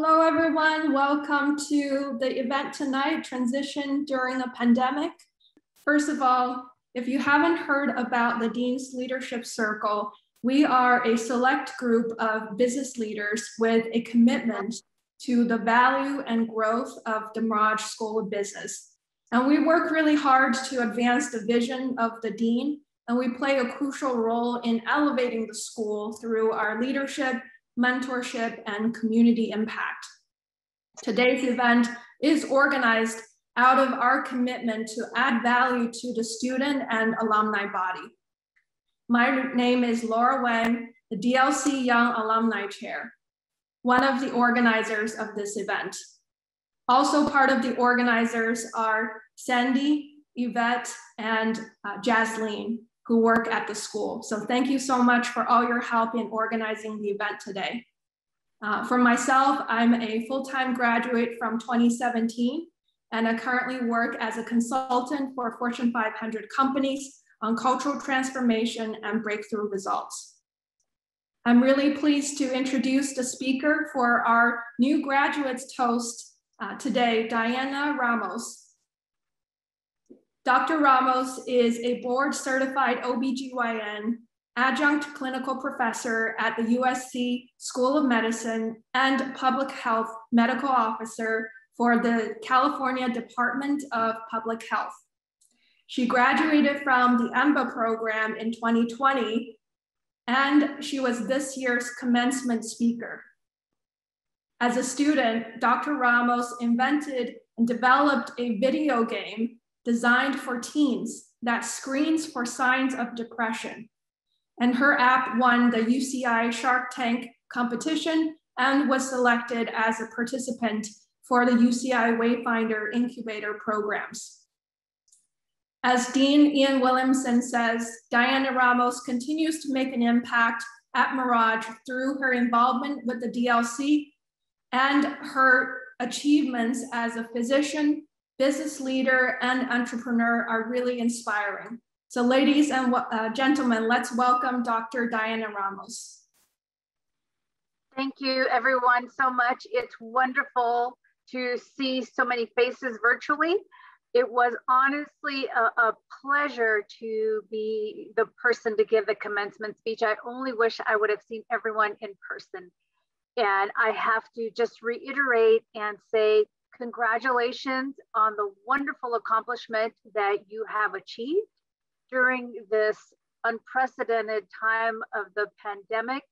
Hello, everyone. Welcome to the event tonight, Transition During a Pandemic. First of all, if you haven't heard about the Dean's Leadership Circle, we are a select group of business leaders with a commitment to the value and growth of the Merage School of Business. And we work really hard to advance the vision of the Dean, and we play a crucial role in elevating the school through our leadership mentorship, and community impact. Today's event is organized out of our commitment to add value to the student and alumni body. My name is Laura Wang, the DLC Young Alumni Chair, one of the organizers of this event. Also part of the organizers are Sandy, Yvette, and uh, Jasleen, who work at the school. So thank you so much for all your help in organizing the event today. Uh, for myself, I'm a full-time graduate from 2017, and I currently work as a consultant for Fortune 500 companies on cultural transformation and breakthrough results. I'm really pleased to introduce the speaker for our new graduates toast uh, today, Diana Ramos. Dr. Ramos is a board certified OBGYN, adjunct clinical professor at the USC School of Medicine, and public health medical officer for the California Department of Public Health. She graduated from the EMBA program in 2020, and she was this year's commencement speaker. As a student, Dr. Ramos invented and developed a video game designed for teens that screens for signs of depression. And her app won the UCI Shark Tank competition and was selected as a participant for the UCI Wayfinder incubator programs. As Dean Ian Williamson says, Diana Ramos continues to make an impact at Merage through her involvement with the DLC and her achievements as a physician, business leader and entrepreneur are really inspiring. So ladies and uh, gentlemen, let's welcome Dr. Diana Ramos. Thank you everyone so much. It's wonderful to see so many faces virtually. It was honestly a, a, pleasure to be the person to give the commencement speech. I only wish I would have seen everyone in person. And I have to just reiterate and say Congratulations on the wonderful accomplishment that you have achieved during this unprecedented time of the pandemic.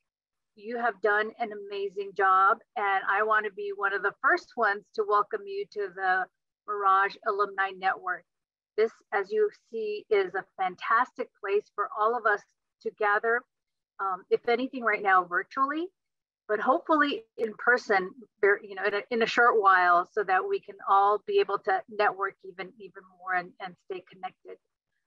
You have done an amazing job, and I want to be one of the first ones to welcome you to the Merage Alumni Network. This, as you see, is a fantastic place for all of us to gather, um, if anything, right now virtually, but hopefully in person, you know, in a, in a, short while, so that we can all be able to network even even more and, and stay connected.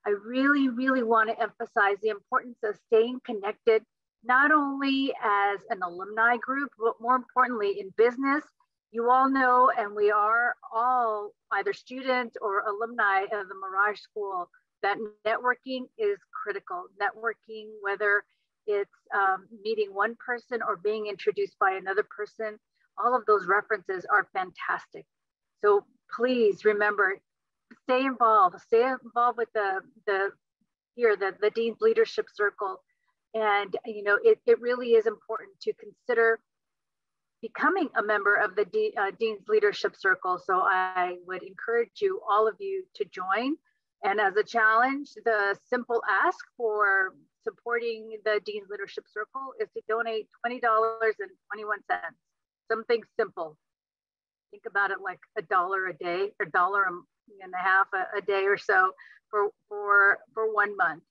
I really, really want to emphasize the importance of staying connected, not only as an alumni group, but more importantly in business. You all know, and we are all either students or alumni of the Merage School, that networking is critical. Networking, whether it's um, meeting one person or being introduced by another person. All of those references are fantastic. So please remember, stay involved, stay involved with the, the here, the, the Dean's Leadership Circle. And, you know, it, it really is important to consider becoming a member of the uh, Dean's Leadership Circle. So I would encourage you, all of you, to join. And as a challenge, the simple ask for supporting the Dean's Leadership Circle is to donate $20.21. Something simple. Think about it like a dollar a day or dollar and a half a, a day or so for, for, for one month.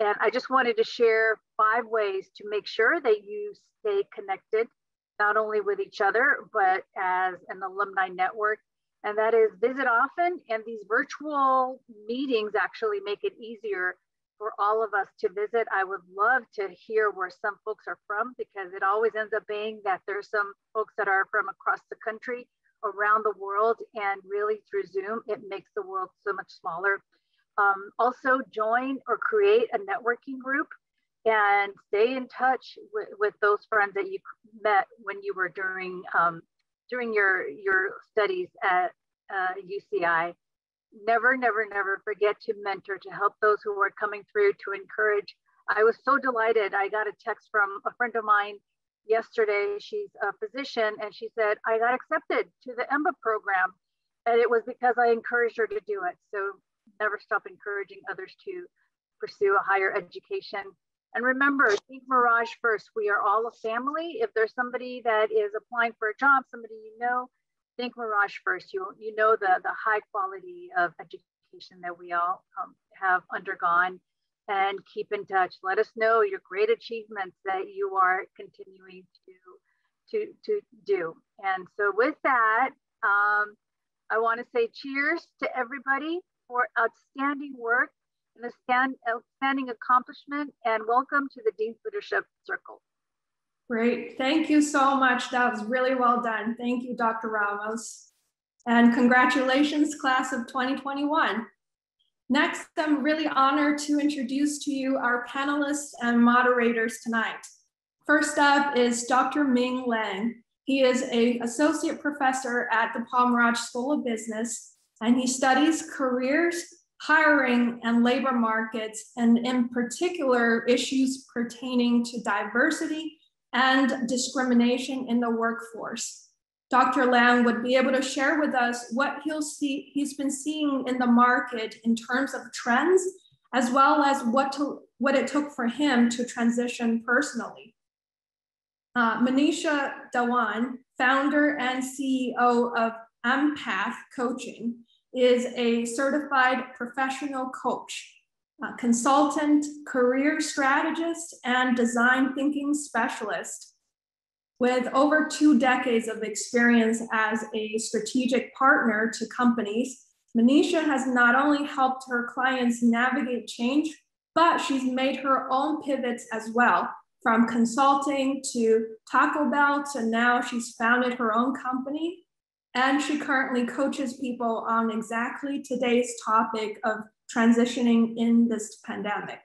And I just wanted to share five ways to make sure that you stay connected, not only with each other, but as an alumni network. And that is visit often. And these virtual meetings actually make it easier for all of us to visit. I would love to hear where some folks are from because it always ends up being that there's some folks that are from across the country, around the world, and really through Zoom, it makes the world so much smaller. Um, also, join or create a networking group and stay in touch with, with those friends that you met when you were during um, during your, your studies at uh, UCI, never, never, never forget to mentor, to help those who are coming through, to encourage. I was so delighted. I got a text from a friend of mine yesterday. She's a physician, and she said, I got accepted to the EMBA program. And it was because I encouraged her to do it. So never stop encouraging others to pursue a higher education. And remember, think Merage first. We are all a family. If there's somebody that is applying for a job, somebody you know, think Merage first. You, you know the, the high quality of education that we all um, have undergone and keep in touch. Let us know your great achievements that you are continuing to, to, to do. And so with that, um, I want to say cheers to everybody for outstanding work and outstanding accomplishment and welcome to the Dean's Leadership Circle. Great, thank you so much. That was really well done. Thank you, Dr. Ramos. And congratulations, class of 2021. Next, I'm really honored to introduce to you our panelists and moderators tonight. First up is Dr. Ming Leung. He is a associate professor at the Paul Merage School of Business, and he studies careers, hiring, and labor markets, and in particular, issues pertaining to diversity and discrimination in the workforce. Dr. Leung would be able to share with us what he'll see, he's been seeing in the market in terms of trends, as well as what, to, what it took for him to transition personally. Uh, Manisha Dhawan, founder and CEO of Empath Coaching, is a certified professional coach, Uh, consultant, career strategist, and design thinking specialist with over two decades of experience as a strategic partner to companies, Manisha has not only helped her clients navigate change, but she's made her own pivots as well, from consulting to Taco Bell to now she's founded her own company. And she currently coaches people on exactly today's topic of transitioning in this pandemic.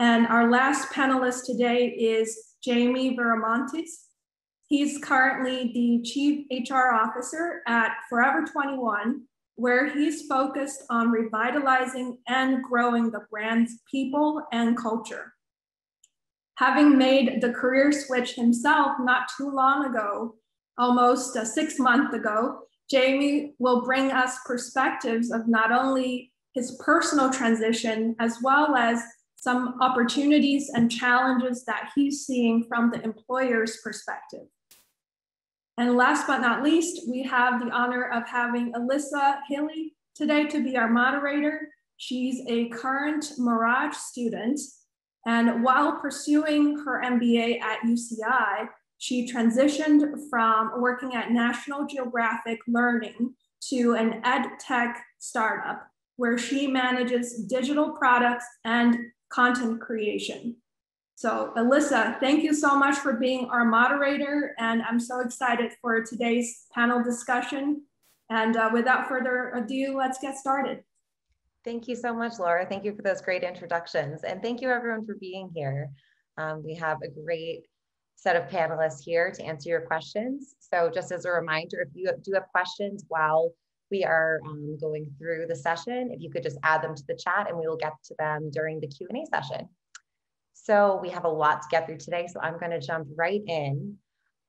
And our last panelist today is Jamie Viramontes. He's currently the Chief HR Officer at Forever 21, where he's focused on revitalizing and growing the brand's people and culture. Having made the career switch himself not too long ago, almost a six months ago, Jamie will bring us perspectives of not only his personal transition, as well as some opportunities and challenges that he's seeing from the employer's perspective. And last but not least, we have the honor of having Alyssa Hilly today to be our moderator. She's a current Merage student. And while pursuing her MBA at UCI, she transitioned from working at National Geographic Learning to an ed tech startup where she manages digital products and content creation. So Alyssa, thank you so much for being our moderator. And I'm so excited for today's panel discussion. And uh, without further ado, let's get started. Thank you so much, Laura. Thank you for those great introductions. And thank you everyone for being here. Um, we have a great set of panelists here to answer your questions. So just as a reminder, if you do have questions while we are um, going through the session. If you could just add them to the chat and we will get to them during the Q&A session. So we have a lot to get through today, so I'm gonna jump right in.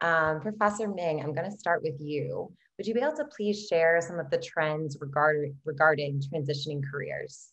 Um, Professor Ming, I'm gonna start with you. Would you be able to please share some of the trends regarding, regarding transitioning careers?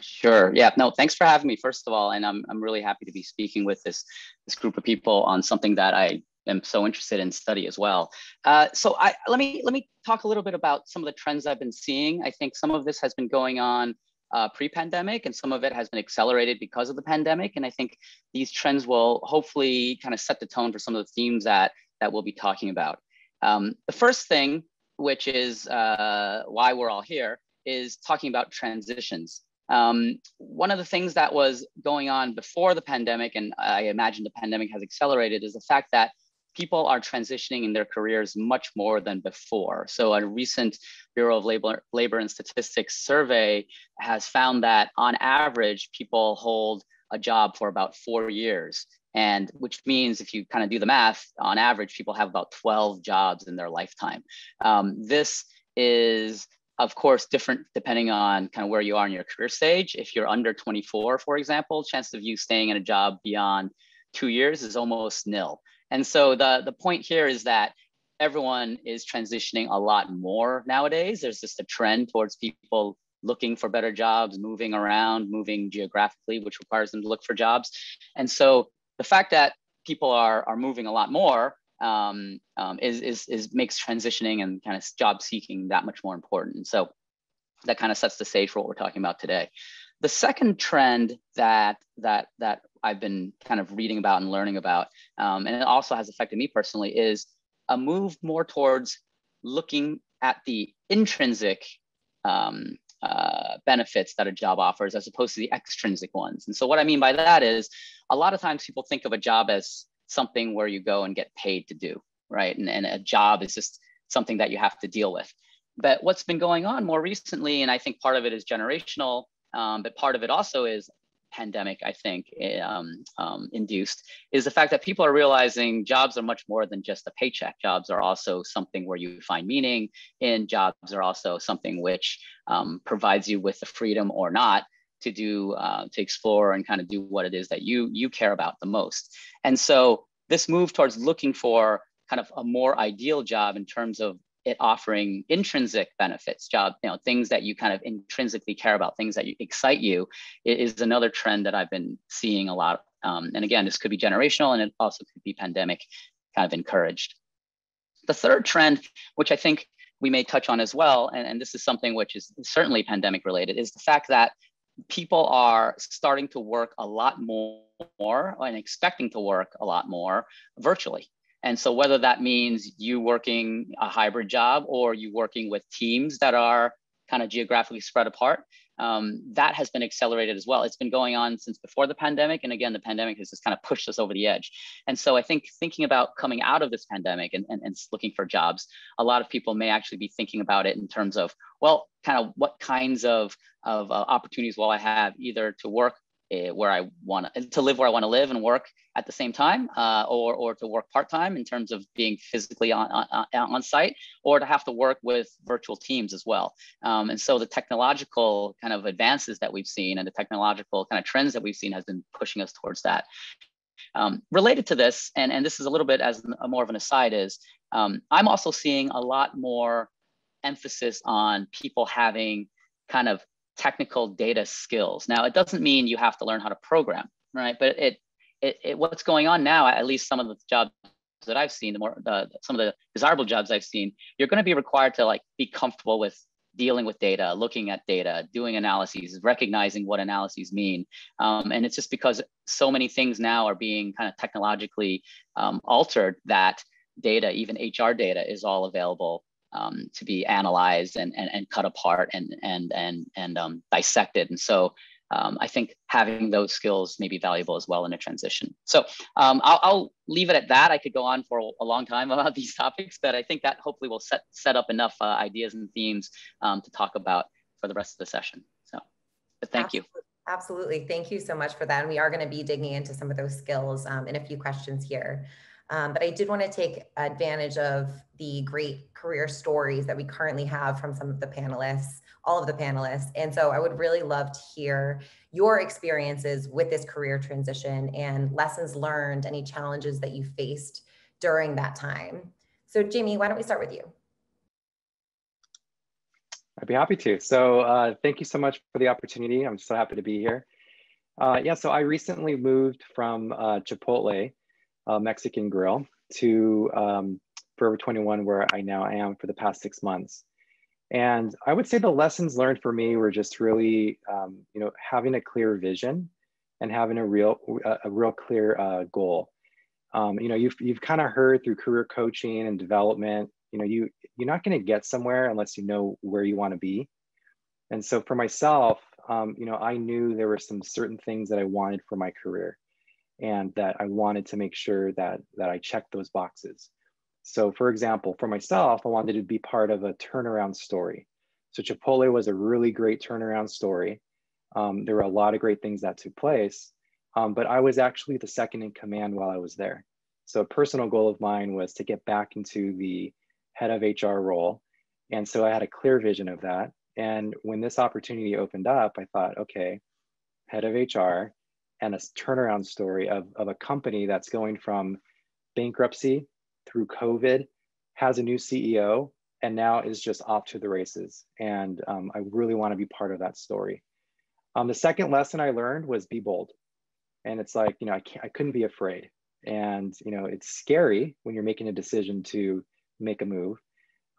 Sure. Yeah. No. Thanks for having me. First of all, and I'm I'm really happy to be speaking with this this group of people on something that I am so interested in study as well. Uh, so I, let me let me talk a little bit about some of the trends I've been seeing. I think some of this has been going on uh, pre-pandemic, and some of it has been accelerated because of the pandemic. And I think these trends will hopefully kind of set the tone for some of the themes that that we'll be talking about. Um, the first thing, which is uh, why we're all here, is talking about transitions. Um, one of the things that was going on before the pandemic, and I imagine the pandemic has accelerated, is the fact that people are transitioning in their careers much more than before. So a recent Bureau of Labor, Labor and Statistics survey has found that on average, people hold a job for about four years. And which means if you kind of do the math, on average, people have about 12 jobs in their lifetime. Um, this is of course, different depending on kind of where you are in your career stage. If you're under 24, for example, chance of you staying in a job beyond two years is almost nil. And so the, the point here is that everyone is transitioning a lot more nowadays. There's just a trend towards people looking for better jobs, moving around, moving geographically, which requires them to look for jobs. And so the fact that people are, are moving a lot more um, um, is, is, is makes transitioning and kind of job seeking that much more important. So that kind of sets the stage for what we're talking about today. The second trend that that that I've been kind of reading about and learning about, um, and it also has affected me personally, is a move more towards looking at the intrinsic um, uh, benefits that a job offers as opposed to the extrinsic ones. And so what I mean by that is a lot of times people think of a job as something where you go and get paid to do, right? And, and a job is just something that you have to deal with. But what's been going on more recently, and I think part of it is generational, um, but part of it also is pandemic, I think, eh, um, um, induced, is the fact that people are realizing jobs are much more than just a paycheck. Jobs are also something where you find meaning in. Jobs are also something which um, provides you with the freedom or not to do uh, to explore and kind of do what it is that you you care about the most. And so this move towards looking for kind of a more ideal job in terms of it offering intrinsic benefits, job, you know, things that you kind of intrinsically care about, things that excite you, is another trend that I've been seeing a lot. Um, and again, this could be generational and it also could be pandemic kind of encouraged. The third trend, which I think we may touch on as well, and, and this is something which is certainly pandemic related, is the fact that people are starting to work a lot more and expecting to work a lot more virtually. And so whether that means you working a hybrid job or you working with teams that are kind of geographically spread apart, um, that has been accelerated as well. It's been going on since before the pandemic. And again, the pandemic has just kind of pushed us over the edge. And so I think thinking about coming out of this pandemic and, and, and looking for jobs, a lot of people may actually be thinking about it in terms of, well, kind of what kinds of, of uh, opportunities will I have either to work where I want to live where I want to live and work at the same time, uh, or or to work part time in terms of being physically on, on, on site, or to have to work with virtual teams as well. Um, and so the technological kind of advances that we've seen and the technological kind of trends that we've seen has been pushing us towards that. Um, related to this, and, and this is a little bit as a more of an aside, is um, I'm also seeing a lot more emphasis on people having kind of technical data skills. Now, it doesn't mean you have to learn how to program, right? But it, it, it what's going on now, at least some of the jobs that I've seen, the more some of the desirable jobs I've seen, you're going to be required to like be comfortable with dealing with data, looking at data, doing analyses, recognizing what analyses mean. Um, and it's just because so many things now are being kind of technologically um, altered that data, even HR data, is all available um, to be analyzed and, and, and cut apart and, and, and, and um, dissected. And so um, I think having those skills may be valuable as well in a transition. So um, I'll, I'll, leave it at that. I could go on for a long time about these topics, but I think that hopefully will set, set up enough uh, ideas and themes um, to talk about for the rest of the session. So but thank Absolutely. you. Absolutely. Thank you so much for that. And we are going to be digging into some of those skills um, in a few questions here. Um, but I did want to take advantage of the great career stories that we currently have from some of the panelists, all of the panelists. And so I would really love to hear your experiences with this career transition and lessons learned, any challenges that you faced during that time. So Jamie, why don't we start with you? I'd be happy to. So uh, thank you so much for the opportunity. I'm so happy to be here. Uh, yeah, so I recently moved from uh, Chipotle uh, Mexican Grill to um, Forever 21, where I now am for the past six months. And I would say the lessons learned for me were just really, um, you know, having a clear vision and having a real, a real clear uh, goal. Um, you know, you've, you've kind of heard through career coaching and development, you know, you, you're not going to get somewhere unless you know where you want to be. And so for myself, um, you know, I knew there were some certain things that I wanted for my career and that I wanted to make sure that that I checked those boxes. So for example, for myself, I wanted to be part of a turnaround story. So Chipotle was a really great turnaround story. Um, there were a lot of great things that took place, Um, but I was actually the second in command while I was there. So a personal goal of mine was to get back into the head of HR role. And so I had a clear vision of that. And when this opportunity opened up, I thought, okay, head of HR and a turnaround story of, of a company that's going from bankruptcy through COVID, has a new CEO, and now is just off to the races. And um, I really want to be part of that story. Um, the second lesson I learned was be bold. And it's like, you know, I, can't, I couldn't be afraid. And, you know, it's scary when you're making a decision to make a move,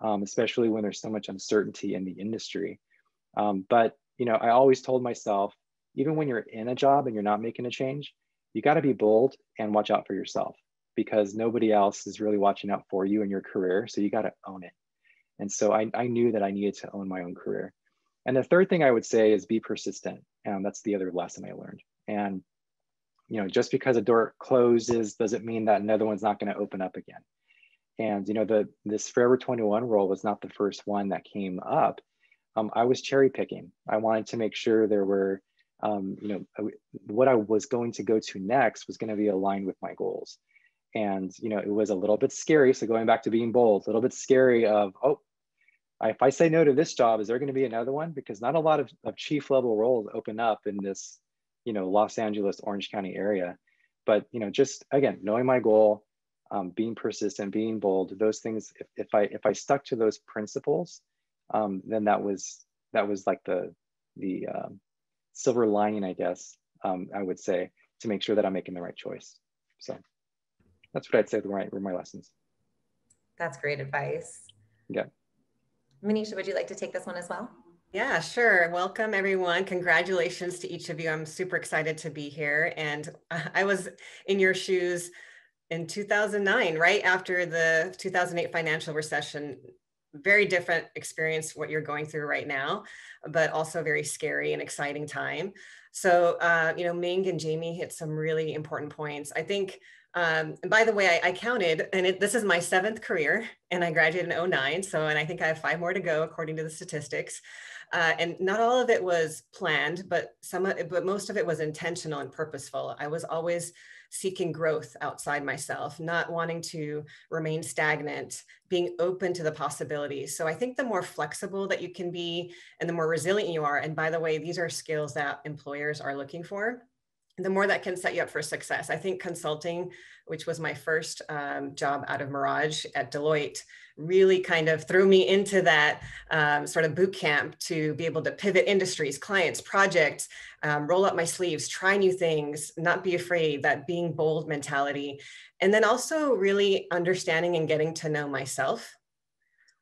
um, especially when there's so much uncertainty in the industry. Um, but, you know, I always told myself, even when you're in a job and you're not making a change, you got to be bold and watch out for yourself because nobody else is really watching out for you in your career. So you got to own it. And so I, I knew that I needed to own my own career. And the third thing I would say is be persistent. And that's the other lesson I learned. And, you know, just because a door closes doesn't mean that another one's not going to open up again. And, you know, the this Forever 21 role was not the first one that came up. Um, I was cherry picking. I wanted to make sure there were, um, you know, what I was going to go to next was going to be aligned with my goals. And, you know, it was a little bit scary. So going back to being bold, a little bit scary of, oh, if I say no to this job, is there going to be another one? Because not a lot of, of chief level roles open up in this, you know, Los Angeles, Orange County area. But, you know, just again, knowing my goal, um, being persistent, being bold, those things, if, if I if I stuck to those principles, um, then that was that was like the the um, silver lining, I guess, um, I would say, to make sure that I'm making the right choice. So that's what I'd say were my, were my lessons. That's great advice. Yeah. Manisha, would you like to take this one as well? Yeah, sure. Welcome, everyone. Congratulations to each of you. I'm super excited to be here. And I was in your shoes in 2009, right after the 2008 financial recession. Very different experience, what you're going through right now, but also very scary and exciting time. So, uh, you know, Ming and Jamie hit some really important points. I think um, and by the way, I, I counted, and it, this is my seventh career, and I graduated in 09. So, and I think I have five more to go according to the statistics. Uh, and not all of it was planned, but some, but most of it was intentional and purposeful. I was always seeking growth outside myself, not wanting to remain stagnant, being open to the possibilities. So I think the more flexible that you can be and the more resilient you are, and by the way, these are skills that employers are looking for the more that can set you up for success. I think consulting, which was my first um, job out of Merage at Deloitte, really kind of threw me into that um, sort of boot camp to be able to pivot industries, clients, projects, um, roll up my sleeves, try new things, not be afraid, that being bold mentality. And then also really understanding and getting to know myself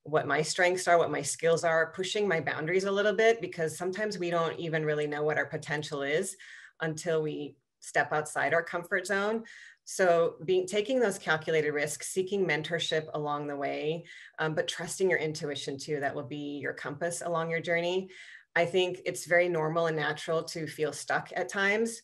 what my strengths are, what my skills are, pushing my boundaries a little bit because sometimes we don't even really know what our potential is until we step outside our comfort zone. So being taking those calculated risks, seeking mentorship along the way, um, but trusting your intuition too, that will be your compass along your journey. I think it's very normal and natural to feel stuck at times.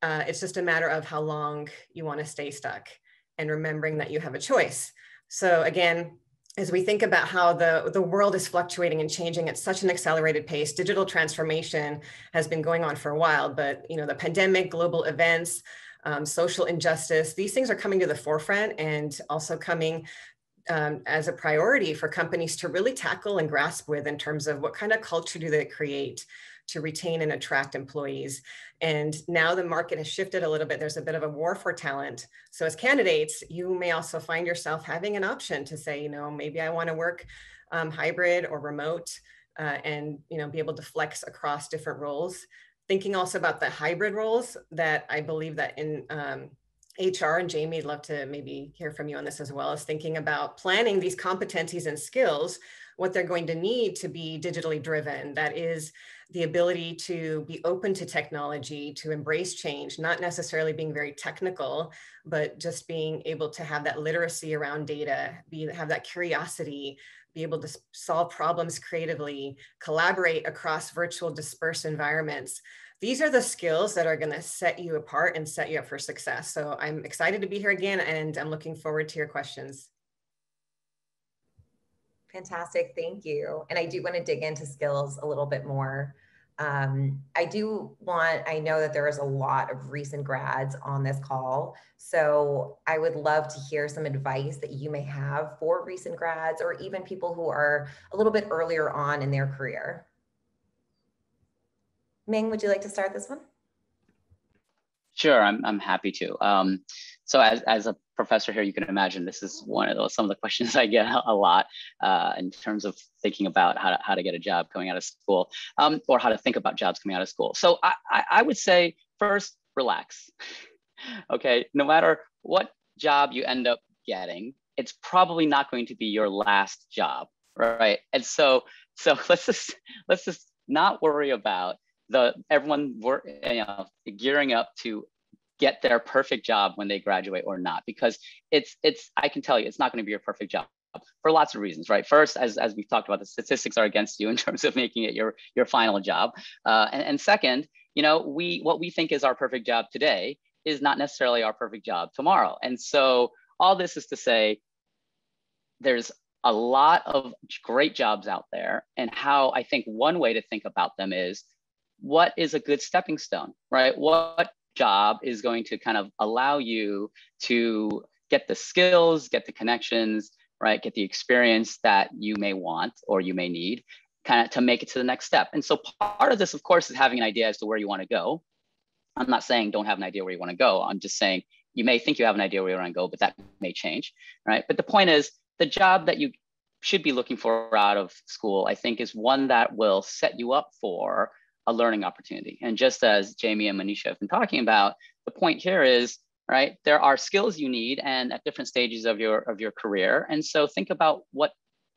Uh, it's just a matter of how long you want to stay stuck and remembering that you have a choice. So again, as we think about how the, the world is fluctuating and changing at such an accelerated pace, digital transformation has been going on for a while, but you know, the pandemic, global events, um, social injustice, these things are coming to the forefront and also coming um, as a priority for companies to really tackle and grasp with in terms of what kind of culture do they create to retain and attract employees. And now the market has shifted a little bit. There's a bit of a war for talent. So as candidates, you may also find yourself having an option to say, you know, maybe I want to work um, hybrid or remote uh, and, you know, be able to flex across different roles. Thinking also about the hybrid roles that I believe that in um, HR and Jamie, I'd love to maybe hear from you on this as well as thinking about planning these competencies and skills, what they're going to need to be digitally driven. That is the ability to be open to technology, to embrace change, not necessarily being very technical, but just being able to have that literacy around data, be have that curiosity, be able to solve problems creatively, collaborate across virtual dispersed environments. These are the skills that are going to set you apart and set you up for success. So I'm excited to be here again, and I'm looking forward to your questions. Fantastic, thank you. And I do want to dig into skills a little bit more. Um, I do want, I know that there is a lot of recent grads on this call. So I would love to hear some advice that you may have for recent grads or even people who are a little bit earlier on in their career. Ming, would you like to start this one? Sure, I'm, I'm happy to. Um, so as, as a professor here, you can imagine this is one of those, some of the questions I get a lot uh, in terms of thinking about how to, how to get a job coming out of school um, or how to think about jobs coming out of school. So I, I, would say first, relax. okay, no matter what job you end up getting, it's probably not going to be your last job, right? And so, so let's just, let's just not worry about the everyone were you know gearing up to get their perfect job when they graduate or not because it's it's i can tell you it's not going to be your perfect job for lots of reasons right? First as, as we've talked about the statistics are against you in terms of making it your your final job. Uh, and, and second you know we what we think is our perfect job today is not necessarily our perfect job tomorrow. And so all this is to say there's a lot of great jobs out there and how i think one way to think about them is what is a good stepping stone, right? What job is going to kind of allow you to get the skills, get the connections, right? Get the experience that you may want or you may need kind of to make it to the next step. And so part of this, of course, is having an idea as to where you want to go. I'm not saying don't have an idea where you want to go. I'm just saying you may think you have an idea where you want to go, but that may change, right? But the point is the job that you should be looking for out of school, I think, is one that will set you up for a learning opportunity. And just as Jamie and Manisha have been talking about, the point here is, right, there are skills you need and at different stages of your of your career. And so think about what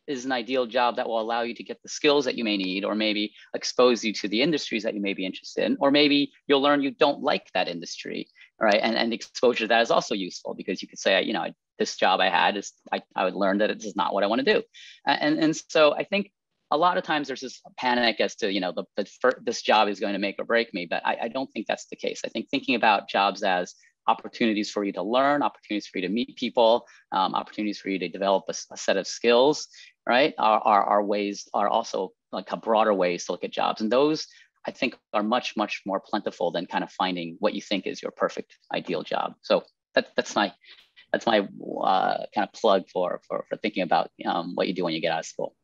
is an ideal job that will allow you to get the skills that you may need or maybe expose you to the industries that you may be interested in or maybe you'll learn you don't like that industry right and, and exposure to that is also useful because you could say you know this job i had is i, I would learn that it is not what i want to do and, and so i think a lot of times there's this panic as to you know the, the this job is going to make or break me but I, I, don't think that's the case. I think thinking about jobs as opportunities for you to learn opportunities for you to meet people um, opportunities for you to develop a, a set of skills right are, are, are ways are also like a broader ways to look at jobs. And those i think are much much more plentiful than kind of finding what you think is your perfect ideal job. So that, that's my that's my uh, kind of plug for, for for thinking about um, what you do when you get out of school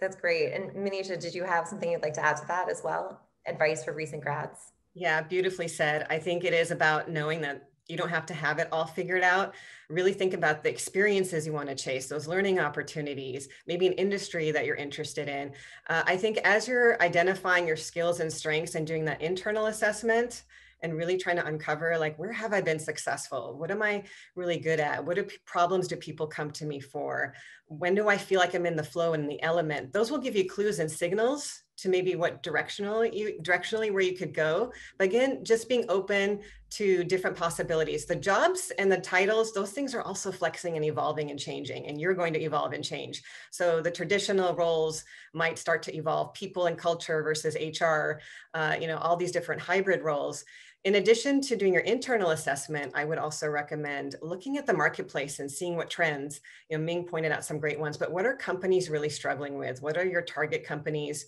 that's great. And Manisha, did you have something you'd like to add to that as well? Advice for recent grads? Yeah, beautifully said. I think it is about knowing that you don't have to have it all figured out. Really think about the experiences you want to chase, those learning opportunities, maybe an industry that you're interested in. Uh, I think as you're identifying your skills and strengths and doing that internal assessment, and really trying to uncover like where have i been successful? What am i really good at? What problems do people come to me for? When do i feel like i'm in the flow and the element? Those will give you clues and signals to maybe what directional you directionally where you could go. But again just being open to different possibilities. The jobs and the titles those things are also flexing and evolving and changing and you're going to evolve and change. So the traditional roles might start to evolve people and culture versus hr uh, you know all these different hybrid roles in addition to doing your internal assessment, I would also recommend looking at the marketplace and seeing what trends, you know, Ming pointed out some great ones, but what are companies really struggling with? What are your target companies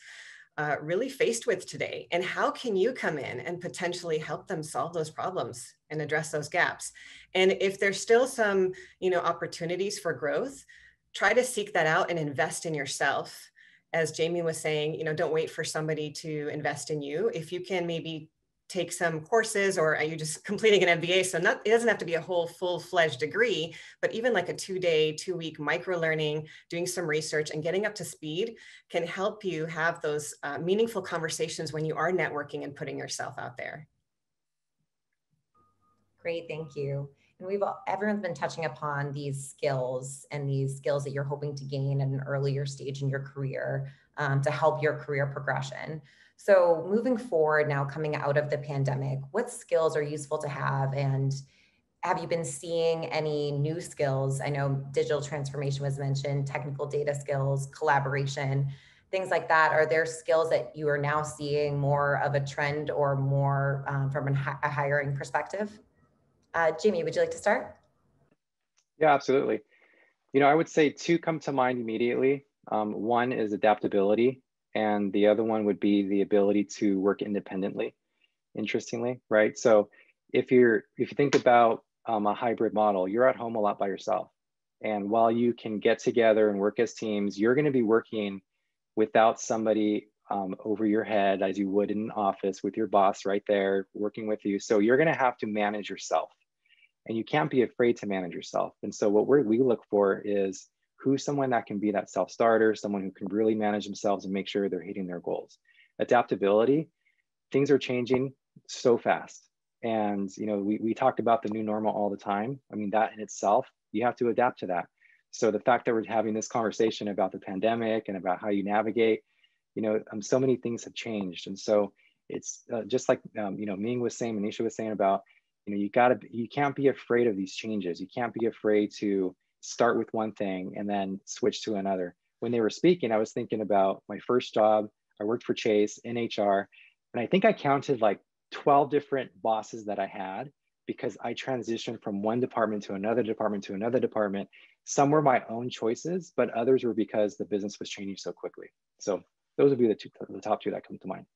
uh, really faced with today? And how can you come in and potentially help them solve those problems and address those gaps? And if there's still some, you know, opportunities for growth, try to seek that out and invest in yourself as Jamie was saying, you know, don't wait for somebody to invest in you. If you can maybe take some courses or are you just completing an MBA? So not, it doesn't have to be a whole full-fledged degree, but even like a two-day, two-week micro-learning, doing some research and getting up to speed can help you have those uh, meaningful conversations when you are networking and putting yourself out there. Great, thank you. And we've everyone's been touching upon these skills and these skills that you're hoping to gain at an earlier stage in your career um, to help your career progression. So moving forward now coming out of the pandemic, what skills are useful to have and have you been seeing any new skills? I know digital transformation was mentioned, technical data skills, collaboration, things like that. Are there skills that you are now seeing more of a trend or more um, from a hiring perspective? Uh, Jamie, would you like to start? Yeah, absolutely. You know, I would say two come to mind immediately. Um, one is adaptability and the other one would be the ability to work independently interestingly right? So if you're if you think about um, a hybrid model you're at home a lot by yourself. And while you can get together and work as teams you're going to be working without somebody um, over your head as you would in an office with your boss right there working with you. So you're going to have to manage yourself and you can't be afraid to manage yourself. And so what we look for is who's someone that can be that self-starter, someone who can really manage themselves and make sure they're hitting their goals. Adaptability, things are changing so fast. And you know, we, we talked about the new normal all the time. I mean, that in itself, you have to adapt to that. So the fact that we're having this conversation about the pandemic and about how you navigate, you know, um, so many things have changed. And so it's uh, just like, um, you know, Ming was saying, Manisha was saying about, you know, you gotta, you can't be afraid of these changes. You can't be afraid to, start with one thing and then switch to another. When they were speaking, I was thinking about my first job. I worked for Chase in HR, and I think I counted like 12 different bosses that I had because I transitioned from one department to another department to another department. Some were my own choices, but others were because the business was changing so quickly. So those would be the two, the top two that come to mind.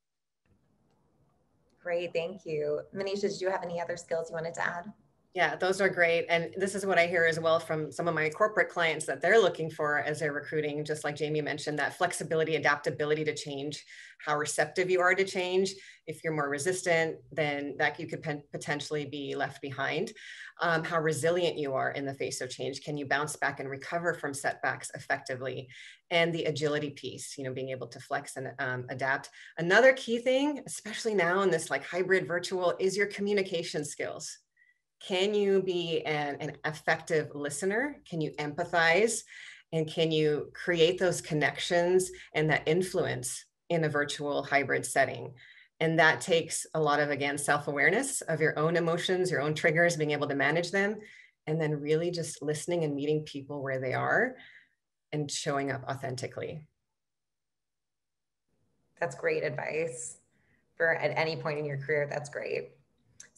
Great, thank you. Manisha, did you have any other skills you wanted to add? Yeah, those are great. And this is what I hear as well from some of my corporate clients that they're looking for as they're recruiting, just like Jamie mentioned, that flexibility, adaptability to change, how receptive you are to change. If you're more resistant, then that you could potentially be left behind. Um, how resilient you are in the face of change. Can you bounce back and recover from setbacks effectively? And the agility piece, you know, being able to flex and um, adapt. Another key thing, especially now in this like hybrid virtual, is your communication skills can you be an, an effective listener? Can you empathize? And can you create those connections and that influence in a virtual hybrid setting? And that takes a lot of, again, self awareness of your own emotions, your own triggers, being able to manage them, and then really just listening and meeting people where they are and showing up authentically. That's great advice for at any point in your career. That's great.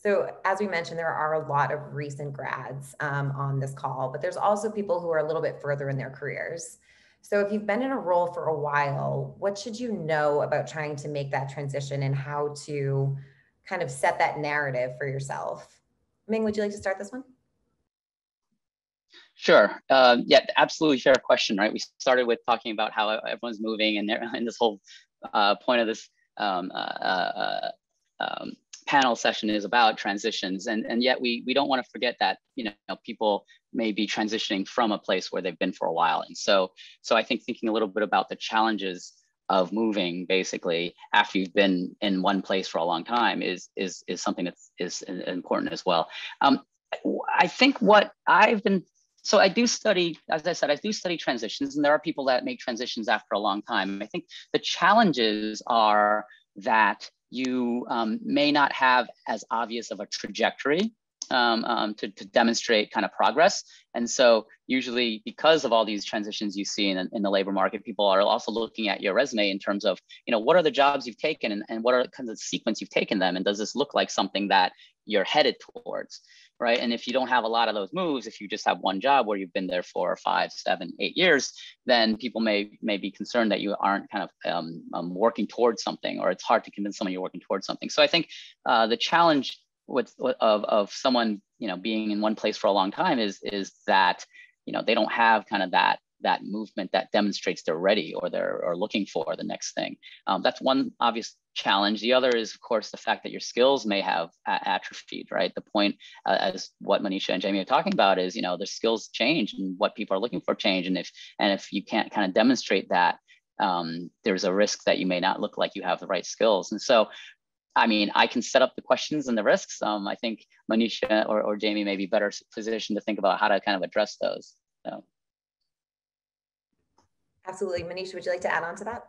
So as we mentioned, there are a lot of recent grads um, on this call, but there's also people who are a little bit further in their careers. So if you've been in a role for a while, what should you know about trying to make that transition and how to kind of set that narrative for yourself? Ming, would you like to start this one? Sure. Uh, yeah, absolutely fair question, right? We started with talking about how everyone's moving and, and this whole uh, point of this um, uh, uh um, panel session is about transitions and and yet we we don't want to forget that you know people may be transitioning from a place where they've been for a while. And so so i think thinking a little bit about the challenges of moving basically after you've been in one place for a long time is is is something that is important as well. Um, i think what i've been so i do study as i said i do study transitions and there are people that make transitions after a long time. I think the challenges are that you um, may not have as obvious of a trajectory um, um, to, to, demonstrate kind of progress. And so usually because of all these transitions you see in, in the labor market, people are also looking at your resume in terms of, you know, what are the jobs you've taken and, and what are the kinds of sequence you've taken them? And does this look like something that you're headed towards? Right? And if you don't have a lot of those moves, if you just have one job where you've been there for five, seven, eight years, then people may may be concerned that you aren't kind of um, um, working towards something, or it's hard to convince someone you're working towards something. So I think uh, the challenge with of of someone you know being in one place for a long time is is that you know they don't have kind of that that movement that demonstrates they're ready or they're or looking for the next thing. Um, that's one obvious challenge. The other is, of course, the fact that your skills may have atrophied, right? The point, uh, as what Manisha and Jamie are talking about, is you know the skills change and what people are looking for change, and if and if you can't kind of demonstrate that, um, there's a risk that you may not look like you have the right skills. And so, I mean, I can set up the questions and the risks. Um, I think Manisha or, or Jamie may be better positioned to think about how to kind of address those. So. Absolutely. Manisha, would you like to add on to that?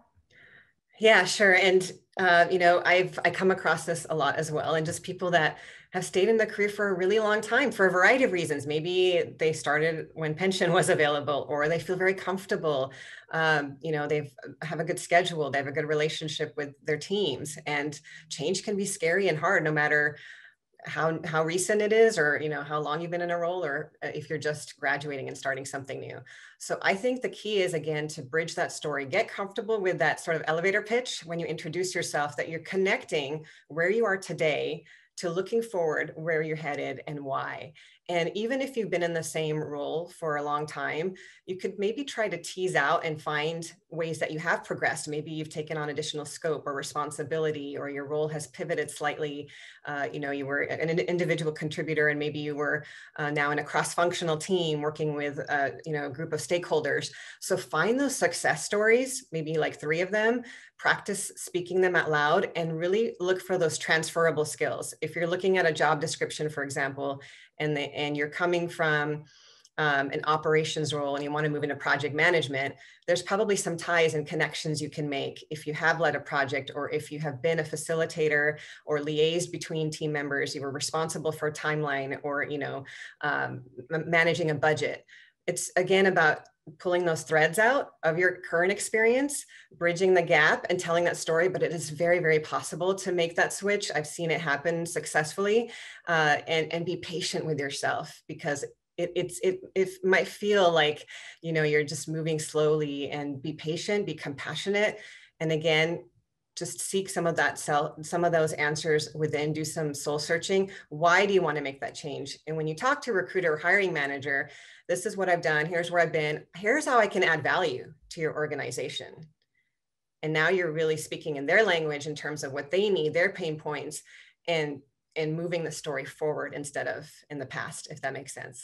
Yeah, sure. And uh, you know, I've I come across this a lot as well, and just people that have stayed in the career for a really long time for a variety of reasons. Maybe they started when pension was available, or they feel very comfortable. Um, you know, they've uh, have a good schedule, they have a good relationship with their teams, and change can be scary and hard, no matter how how recent it is or you know how long you've been in a role or uh, if you're just graduating and starting something new. So i think the key is again to bridge that story get comfortable with that sort of elevator pitch when you introduce yourself that you're connecting where you are today to looking forward where you're headed and why and even if you've been in the same role for a long time, you could maybe try to tease out and find ways that you have progressed. Maybe you've taken on additional scope or responsibility, or your role has pivoted slightly. Uh, you know, you were an individual contributor, and maybe you were uh, now in a cross-functional team working with, uh, you know, a group of stakeholders. So find those success stories, maybe like three of them, practice speaking them out loud, and really look for those transferable skills. If you're looking at a job description, for example, and, and you're coming from um, an operations role and you want to move into project management, there's probably some ties and connections you can make if you have led a project or if you have been a facilitator or liaised between team members, you were responsible for a timeline or you know um, managing a budget. It's again about pulling those threads out of your current experience, bridging the gap and telling that story. But it is very, very possible to make that switch. I've seen it happen successfully uh, and, and be patient with yourself because it, it's, it, it might feel like, you know, you're just moving slowly and be patient, be compassionate. And again, just seek some of that self, some of those answers within, do some soul searching. Why do you want to make that change? And when you talk to recruiter or hiring manager, this is what I've done, here's where I've been, here's how I can add value to your organization. And now you're really speaking in their language in terms of what they need, their pain points, and and moving the story forward instead of in the past, if that makes sense.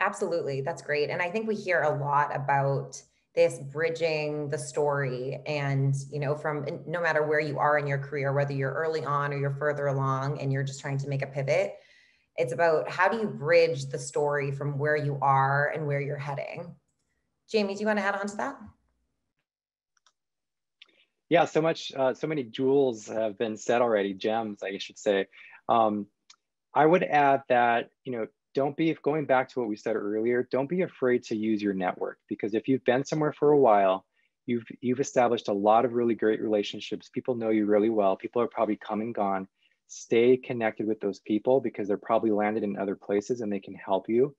Absolutely, that's great. And I think we hear a lot about this bridging the story and you know from no matter where you are in your career whether you're early on or you're further along and you're just trying to make a pivot it's about how do you bridge the story from where you are and where you're heading. Jamie, do you want to add on to that? Yeah, so much, uh, so many jewels have been said already, gems, I should say. Um, I would add that, you know, don't be, going back to what we said earlier, don't be afraid to use your network because if you've been somewhere for a while, you've, you've established a lot of really great relationships. People know you really well. People are probably come and gone stay connected with those people because they're probably landed in other places and they can help you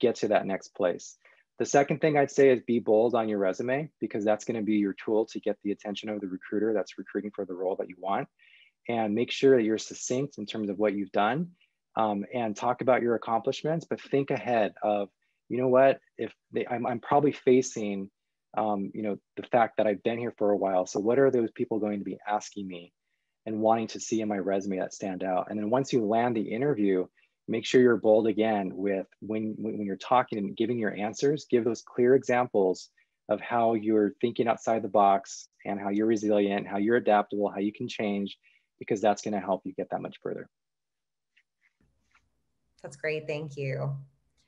get to that next place. The second thing I'd say is be bold on your resume because that's going to be your tool to get the attention of the recruiter that's recruiting for the role that you want. And make sure that you're succinct in terms of what you've done um, and talk about your accomplishments, but think ahead of, you know what, if they, I'm, I'm probably facing, um, you know, the fact that I've been here for a while. So what are those people going to be asking me? and wanting to see in my resume that stand out. And then once you land the interview, make sure you're bold again with when, when you're talking and giving your answers, give those clear examples of how you're thinking outside the box and how you're resilient, how you're adaptable, how you can change, because that's gonna help you get that much further. That's great, thank you.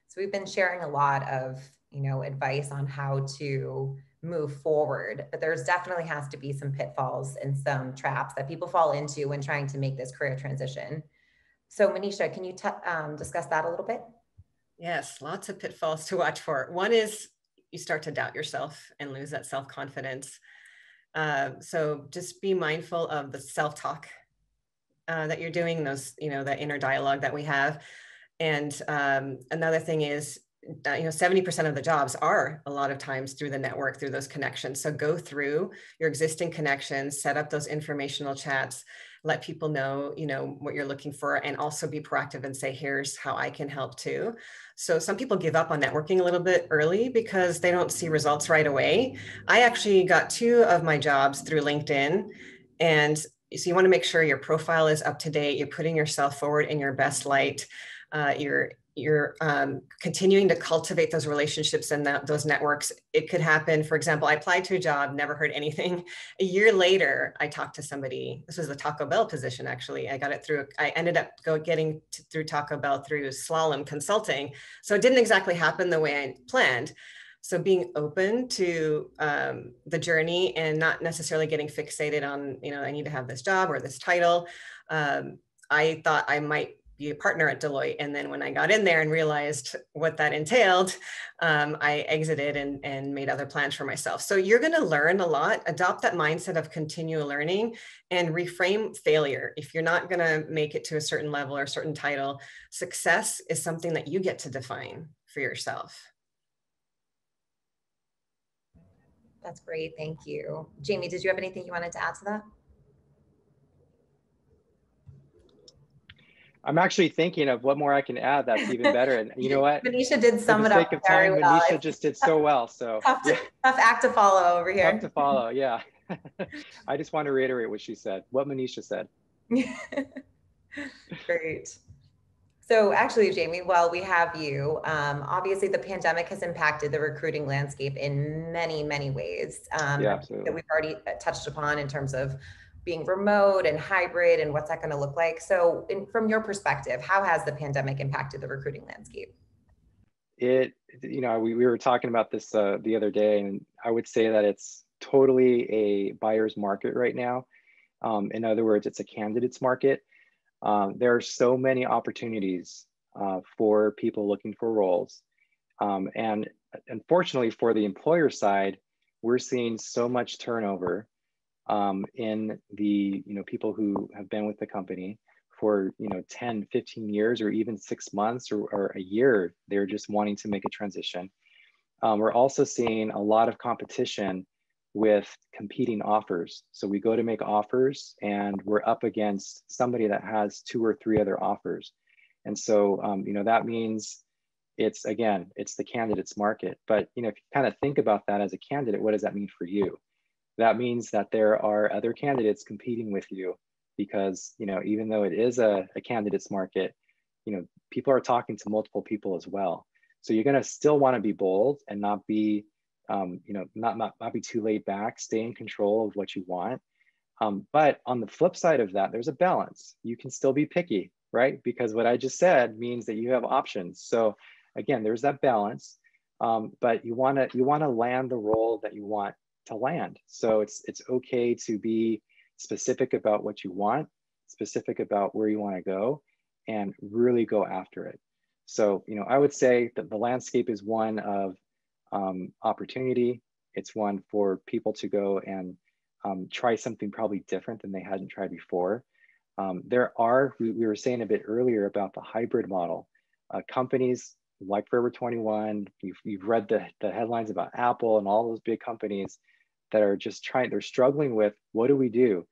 So we've been sharing a lot of, you know, advice on how to move forward. But there's definitely has to be some pitfalls and some traps that people fall into when trying to make this career transition. So Manisha, can you um, discuss that a little bit? Yes, lots of pitfalls to watch for. One is you start to doubt yourself and lose that self-confidence. Uh, so just be mindful of the self-talk uh, that you're doing, those, you know, that inner dialogue that we have. And um, another thing is uh, you know 70% of the jobs are a lot of times through the network through those connections. So go through your existing connections set up those informational chats let people know you know what you're looking for and also be proactive and say here's how i can help too. So some people give up on networking a little bit early because they don't see results right away. I actually got two of my jobs through linkedin and so you want to make sure your profile is up to date you're putting yourself forward in your best light uh, you're you're um, continuing to cultivate those relationships and that, those networks. It could happen. For example, I applied to a job, never heard anything. A year later, I talked to somebody. This was the Taco Bell position, actually. I got it through. I ended up go getting to, through Taco Bell through Slalom Consulting. So it didn't exactly happen the way I planned. So being open to um, the journey and not necessarily getting fixated on, you know, I need to have this job or this title. Um, I thought I might be a partner at Deloitte. And then when I got in there and realized what that entailed, um, I exited and, and made other plans for myself. So you're going to learn a lot, adopt that mindset of continual learning and reframe failure. If you're not going to make it to a certain level or a certain title, success is something that you get to define for yourself. That's great. Thank you. Jamie, did you have anything you wanted to add to that? I'm actually thinking of what more I can add that's even better. And you know what? Manisha did sum it up. The time, well. Manisha just did so well. So tough, to, yeah. tough act to follow over here. Tough to follow, yeah. I just want to reiterate what she said, what Manisha said. Great. So actually, Jamie, while we have you, um, obviously the pandemic has impacted the recruiting landscape in many, many ways um, yeah, that we've already uh, touched upon in terms of being remote and hybrid and what's that going to look like. So in, from your perspective, how has the pandemic impacted the recruiting landscape? It, you know, we, we were talking about this uh, the other day, and I would say that it's totally a buyer's market right now. Um, in other words, it's a candidate's market um, there are so many opportunities uh, for people looking for roles. Um, and unfortunately for the employer side, we're seeing so much turnover um, in the you know people who have been with the company for you know 10 15 years or even six months or, or a year they're just wanting to make a transition um, we're also seeing a lot of competition with competing offers. So we go to make offers and we're up against somebody that has two or three other offers. And so, um, you know, that means it's, again, it's the candidate's market. But, you know, if you kind of think about that as a candidate, what does that mean for you? That means that there are other candidates competing with you because, you know, even though it is a, a candidate's market, you know, people are talking to multiple people as well. So you're going to still want to be bold and not be um, you know, not, not, not be too laid back, stay in control of what you want. Um, but on the flip side of that, there's a balance. You can still be picky, right? Because what I just said means that you have options. So again, there's that balance, um, but you want to you want to land the role that you want to land. So it's it's okay to be specific about what you want, specific about where you want to go, and really go after it. So you know, I would say that the landscape is one of um, opportunity. It's one for people to go and um, try something probably different than they hadn't tried before. Um, there are, we, we, were saying a bit earlier about the hybrid model. Uh, companies like Forever 21, you've, you've read the, the headlines about Apple and all those big companies that are just trying, they're struggling with what do we do?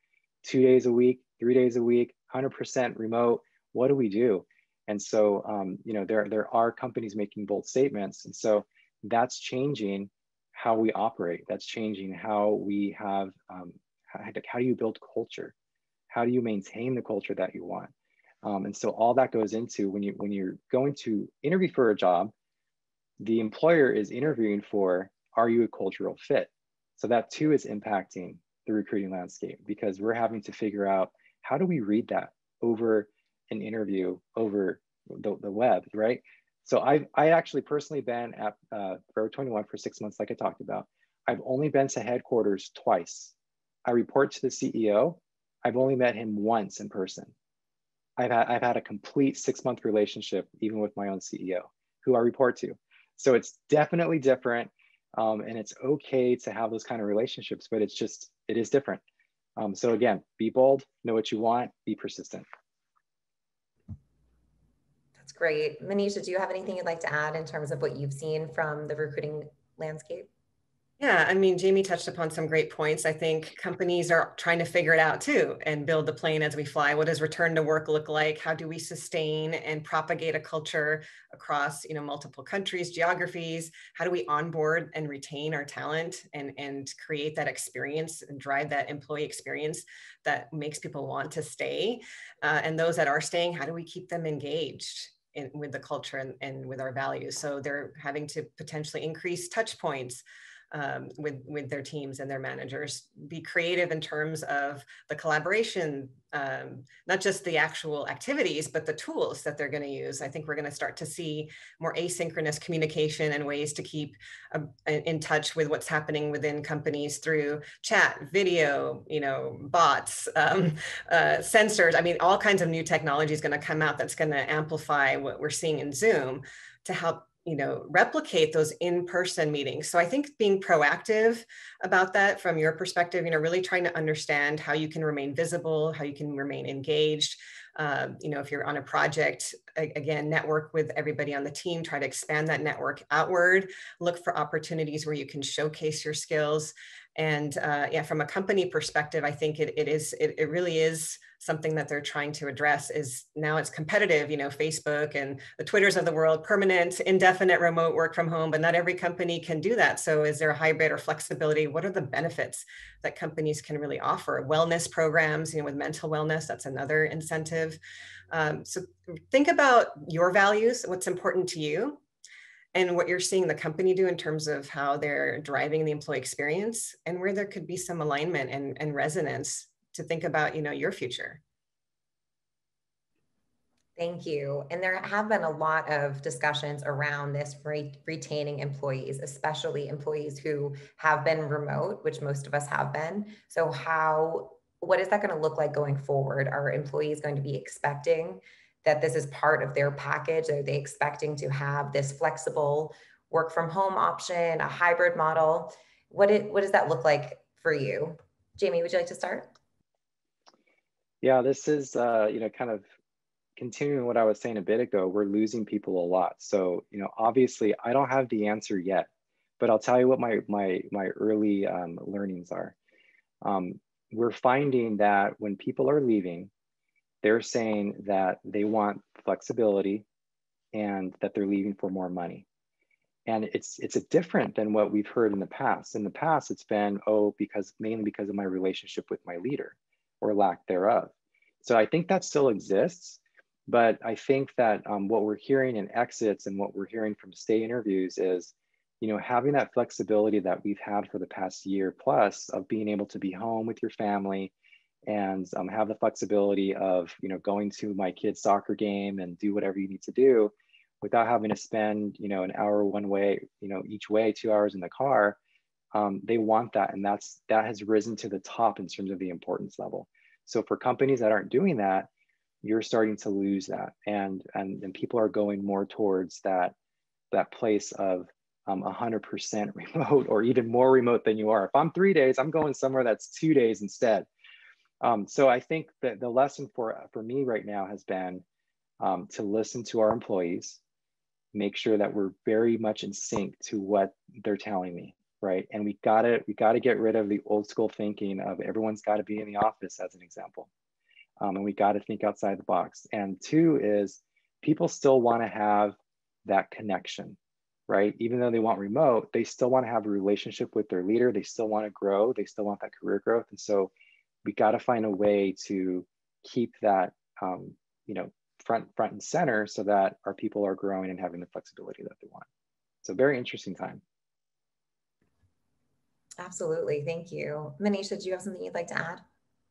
Two days a week, three days a week, 100% remote, what do we do? And so, um, you know, there, there are companies making bold statements. And so that's changing how we operate. That's changing how we have, um, how, how, do you build culture? How do you maintain the culture that you want? Um, and so all that goes into when you when you're going to interview for a job, the employer is interviewing for are you a cultural fit? So that too is impacting the recruiting landscape because we're having to figure out how do we read that over an interview over the, the web, right? So I've I actually personally been at uh, Forever 21 for six months, like I talked about. I've only been to headquarters twice. I report to the CEO. I've only met him once in person. I've had I've had a complete six month relationship even with my own CEO, who I report to. So it's definitely different, um, and it's okay to have those kind of relationships, but it's just it is different. Um, so again, be bold, know what you want, be persistent That's great. Manisha, do you have anything you'd like to add in terms of what you've seen from the recruiting landscape? Yeah, I mean, Jamie touched upon some great points. I think companies are trying to figure it out too and build the plane as we fly. What does return to work look like? How do we sustain and propagate a culture across, you know, multiple countries, geographies? How do we onboard and retain our talent and, and create that experience and drive that employee experience that makes people want to stay? Uh, and those that are staying, how do we keep them engaged? in, with the culture and, and with our values. So they're having to potentially increase touch points, um, with, with their teams and their managers. Be creative in terms of the collaboration, um, not just the actual activities, but the tools that they're going to use. I think we're going to start to see more asynchronous communication and ways to keep uh, in touch with what's happening within companies through chat, video, you know, bots, um, uh, sensors. I mean, all kinds of new technology is going to come out that's going to amplify what we're seeing in Zoom to help you know replicate those in-person meetings. So i think being proactive about that from your perspective you know really trying to understand how you can remain visible how you can remain engaged. Um, you know if you're on a project again network with everybody on the team try to expand that network outward. Look for opportunities where you can showcase your skills. And uh, yeah from a company perspective i think it, it is it, it really is something that they're trying to address is now it's competitive you know facebook and the twitters of the world permanent indefinite remote work from home but not every company can do that. So is there a hybrid or flexibility? What are the benefits that companies can really offer? Wellness programs you know with mental wellness that's another incentive. Um, so think about your values what's important to you and what you're seeing the company do in terms of how they're driving the employee experience and where there could be some alignment and, and resonance to think about you know your future Thank you. And there have been a lot of discussions around this re retaining employees, especially employees who have been remote, which most of us have been. So how, what is that going to look like going forward? Are employees going to be expecting that this is part of their package? Are they expecting to have this flexible work from home option, a hybrid model? What, it, what does that look like for you? Jamie, would you like to start? Yeah, this is, uh, you know, kind of continuing what I was saying a bit ago, we're losing people a lot. So, you know, obviously I don't have the answer yet, but I'll tell you what my, my, my early um, learnings are. Um, we're finding that when people are leaving, they're saying that they want flexibility and that they're leaving for more money. And it's it's a different than what we've heard in the past. In the past, it's been, oh, because mainly because of my relationship with my leader or lack thereof. So I think that still exists. But I think that um, what we're hearing in exits and what we're hearing from stay interviews is, you know, having that flexibility that we've had for the past year plus of being able to be home with your family, and um, have the flexibility of you know going to my kid's soccer game and do whatever you need to do without having to spend you know an hour one way you know each way two hours in the car um, they want that and that's that has risen to the top in terms of the importance level. So for companies that aren't doing that you're starting to lose that. And and, and people are going more towards that that place of um, 100% remote or even more remote than you are. If i'm three days i'm going somewhere that's two days instead. Um, so I think that the lesson for, for me right now has been um, to listen to our employees, make sure that we're very much in sync to what they're telling me, right? And we gotta, we gotta get rid of the old school thinking of everyone's gotta be in the office as an example. Um, and we gotta think outside the box. And two is people still wanna have that connection, right? Even though they want remote, they still wanna have a relationship with their leader. They still wanna grow. They still want that career growth. And so we got to find a way to keep that um, you know front front and center so that our people are growing and having the flexibility that they want so very interesting time absolutely thank you manisha do you have something you'd like to add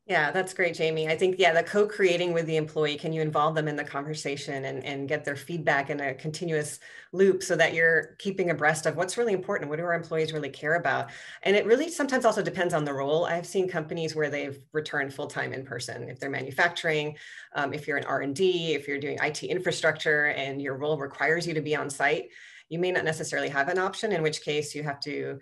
yeah, that's great, Jamie. I think, yeah, the co-creating with the employee, can you involve them in the conversation and, and get their feedback in a continuous loop so that you're keeping abreast of what's really important? What do our employees really care about? And it really sometimes also depends on the role. I've seen companies where they've returned full-time in person. If they're manufacturing, um, if you're in R&D, if you're doing IT infrastructure and your role requires you to be on site, you may not necessarily have an option, in which case you have to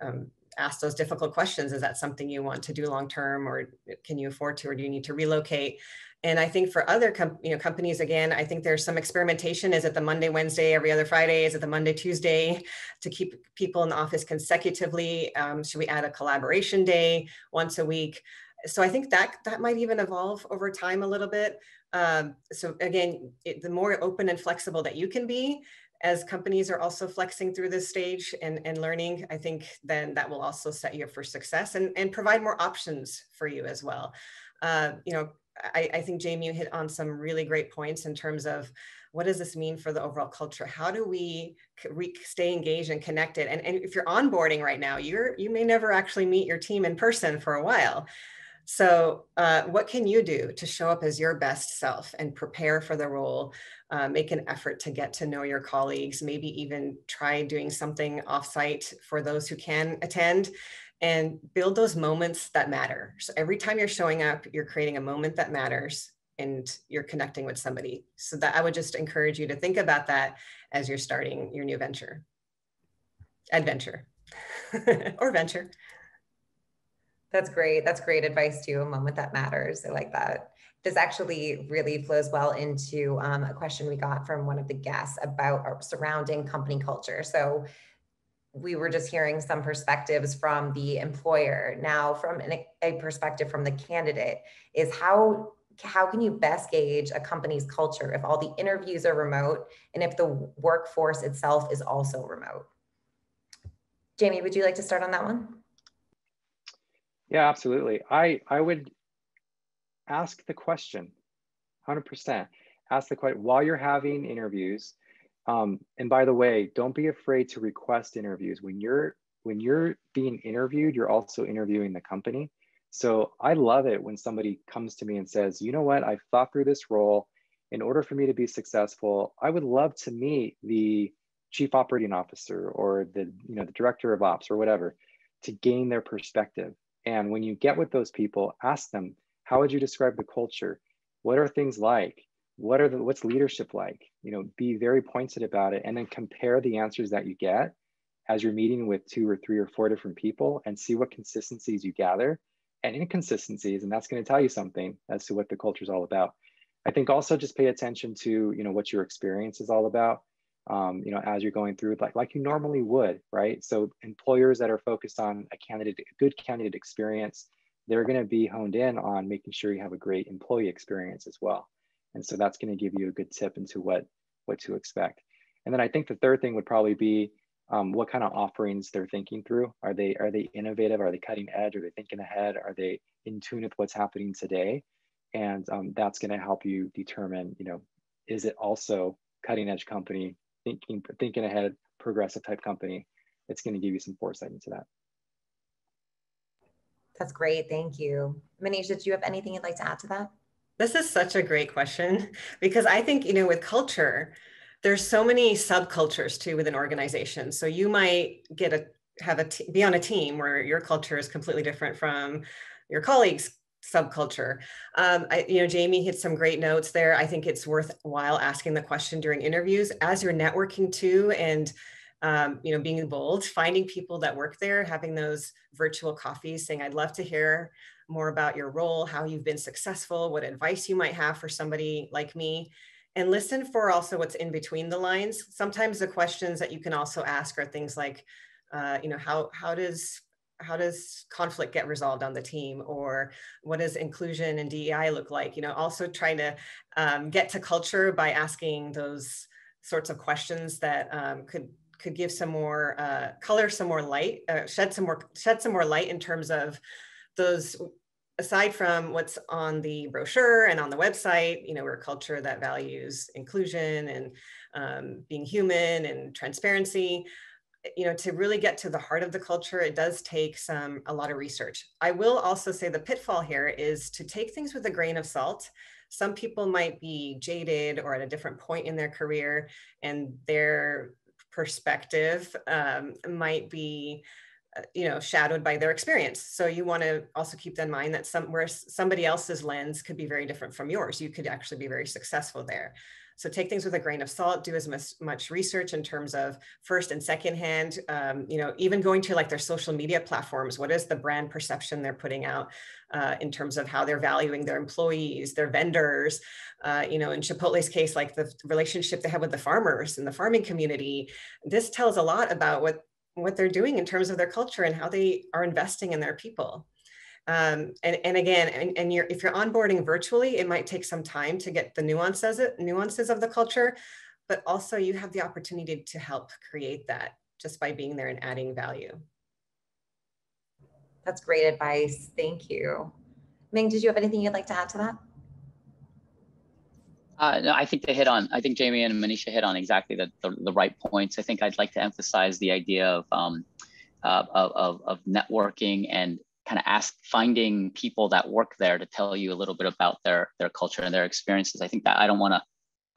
um, ask those difficult questions. Is that something you want to do long term, or can you afford to, or do you need to relocate? And I think for other com- you know companies, again, I think there's some experimentation. Is it the Monday, Wednesday, every other Friday? Is it the Monday, Tuesday to keep people in the office consecutively? Um, should we add a collaboration day once a week? So I think that that might even evolve over time a little bit. Um, so again, it, the more open and flexible that you can be, as companies are also flexing through this stage and, and learning, I think then that will also set you up for success and, and provide more options for you as well. Uh, you know, I, I think Jamie you hit on some really great points in terms of what does this mean for the overall culture? How do we stay engaged and connected? And, and if you're onboarding right now, you're you may never actually meet your team in person for a while. So, uh, what can you do to show up as your best self and prepare for the role? Uh, make an effort to get to know your colleagues, maybe even try doing something offsite for those who can attend and build those moments that matter. So, every time you're showing up, you're creating a moment that matters and you're connecting with somebody. So, that I would just encourage you to think about that as you're starting your new venture, adventure, or venture. That's great. That's great advice too. A moment that matters. I like that. This actually really flows well into um, a question we got from one of the guests about our surrounding company culture. So we were just hearing some perspectives from the employer. Now, from an, a perspective from the candidate, is how how can you best gauge a company's culture if all the interviews are remote and if the workforce itself is also remote? Jamie, would you like to start on that one? Yeah, absolutely. I, I would ask the question 100%. Ask the question while you're having interviews. Um, and by the way, don't be afraid to request interviews. When you're when you're being interviewed, you're also interviewing the company. So I love it when somebody comes to me and says, you know what, I've thought through this role. In order for me to be successful, I would love to meet the chief operating officer or the you know the director of ops or whatever to gain their perspective and when you get with those people, ask them, how would you describe the culture? What are things like? What are the what's leadership like? You know, be very pointed about it and then compare the answers that you get as you're meeting with two or three or four different people and see what consistencies you gather and inconsistencies. And that's going to tell you something as to what the culture is all about. I think also just pay attention to, you know, what your experience is all about um, you know, as you're going through like, like you normally would, right? So employers that are focused on a candidate, a good candidate experience, they're going to be honed in on making sure you have a great employee experience as well. And so that's going to give you a good tip into what, what to expect. And then I think the third thing would probably be um, what kind of offerings they're thinking through. Are they, are they innovative? Are they cutting edge? Are they thinking ahead? Are they in tune with what's happening today? And um, that's going to help you determine, you know, is it also cutting edge company thinking thinking ahead, progressive type company, it's going to give you some foresight into that. That's great. Thank you. Manish, did you have anything you'd like to add to that? This is such a great question because I think, you know, with culture, there's so many subcultures too within organizations. So you might get a have a t- be on a team where your culture is completely different from your colleagues subculture. Um, I, you know, Jamie hit some great notes there. I think it's worthwhile asking the question during interviews as you're networking too, and um, you know, being bold, finding people that work there, having those virtual coffees, saying, "I'd love to hear more about your role, how you've been successful, what advice you might have for somebody like me." And listen for also what's in between the lines. Sometimes the questions that you can also ask are things like, uh, you know, how how does how does conflict get resolved on the team? Or what does inclusion and dei look like? You know also trying to um, get to culture by asking those sorts of questions that um, could could give some more uh, color some more light uh, shed some more shed some more light in terms of those aside from what's on the brochure and on the website you know we're a culture that values inclusion and um, being human and transparency you know to really get to the heart of the culture it does take some a lot of research. I will also say the pitfall here is to take things with a grain of salt. Some people might be jaded or at a different point in their career and their perspective um, might be uh, you know shadowed by their experience. So you want to also keep that in mind that some where somebody else's lens could be very different from yours. You could actually be very successful there so take things with a grain of salt, do as much, research in terms of first and second hand, um, you know, even going to like their social media platforms, what is the brand perception they're putting out uh, in terms of how they're valuing their employees, their vendors, uh, you know, in Chipotle's case, like the relationship they have with the farmers and the farming community, this tells a lot about what what they're doing in terms of their culture and how they are investing in their people. Um, and, and again, and, and you're, if you're onboarding virtually, it might take some time to get the nuances, nuances of the culture, but also you have the opportunity to help create that just by being there and adding value. That's great advice. Thank you. Ming, did you have anything you'd like to add to that? Uh, no, I think they hit on. I think Jamie and Manisha hit on exactly the, the, the right points. I think I'd like to emphasize the idea of um, uh, of, of networking and kind of ask finding people that work there to tell you a little bit about their their culture and their experiences. I think that I don't want to.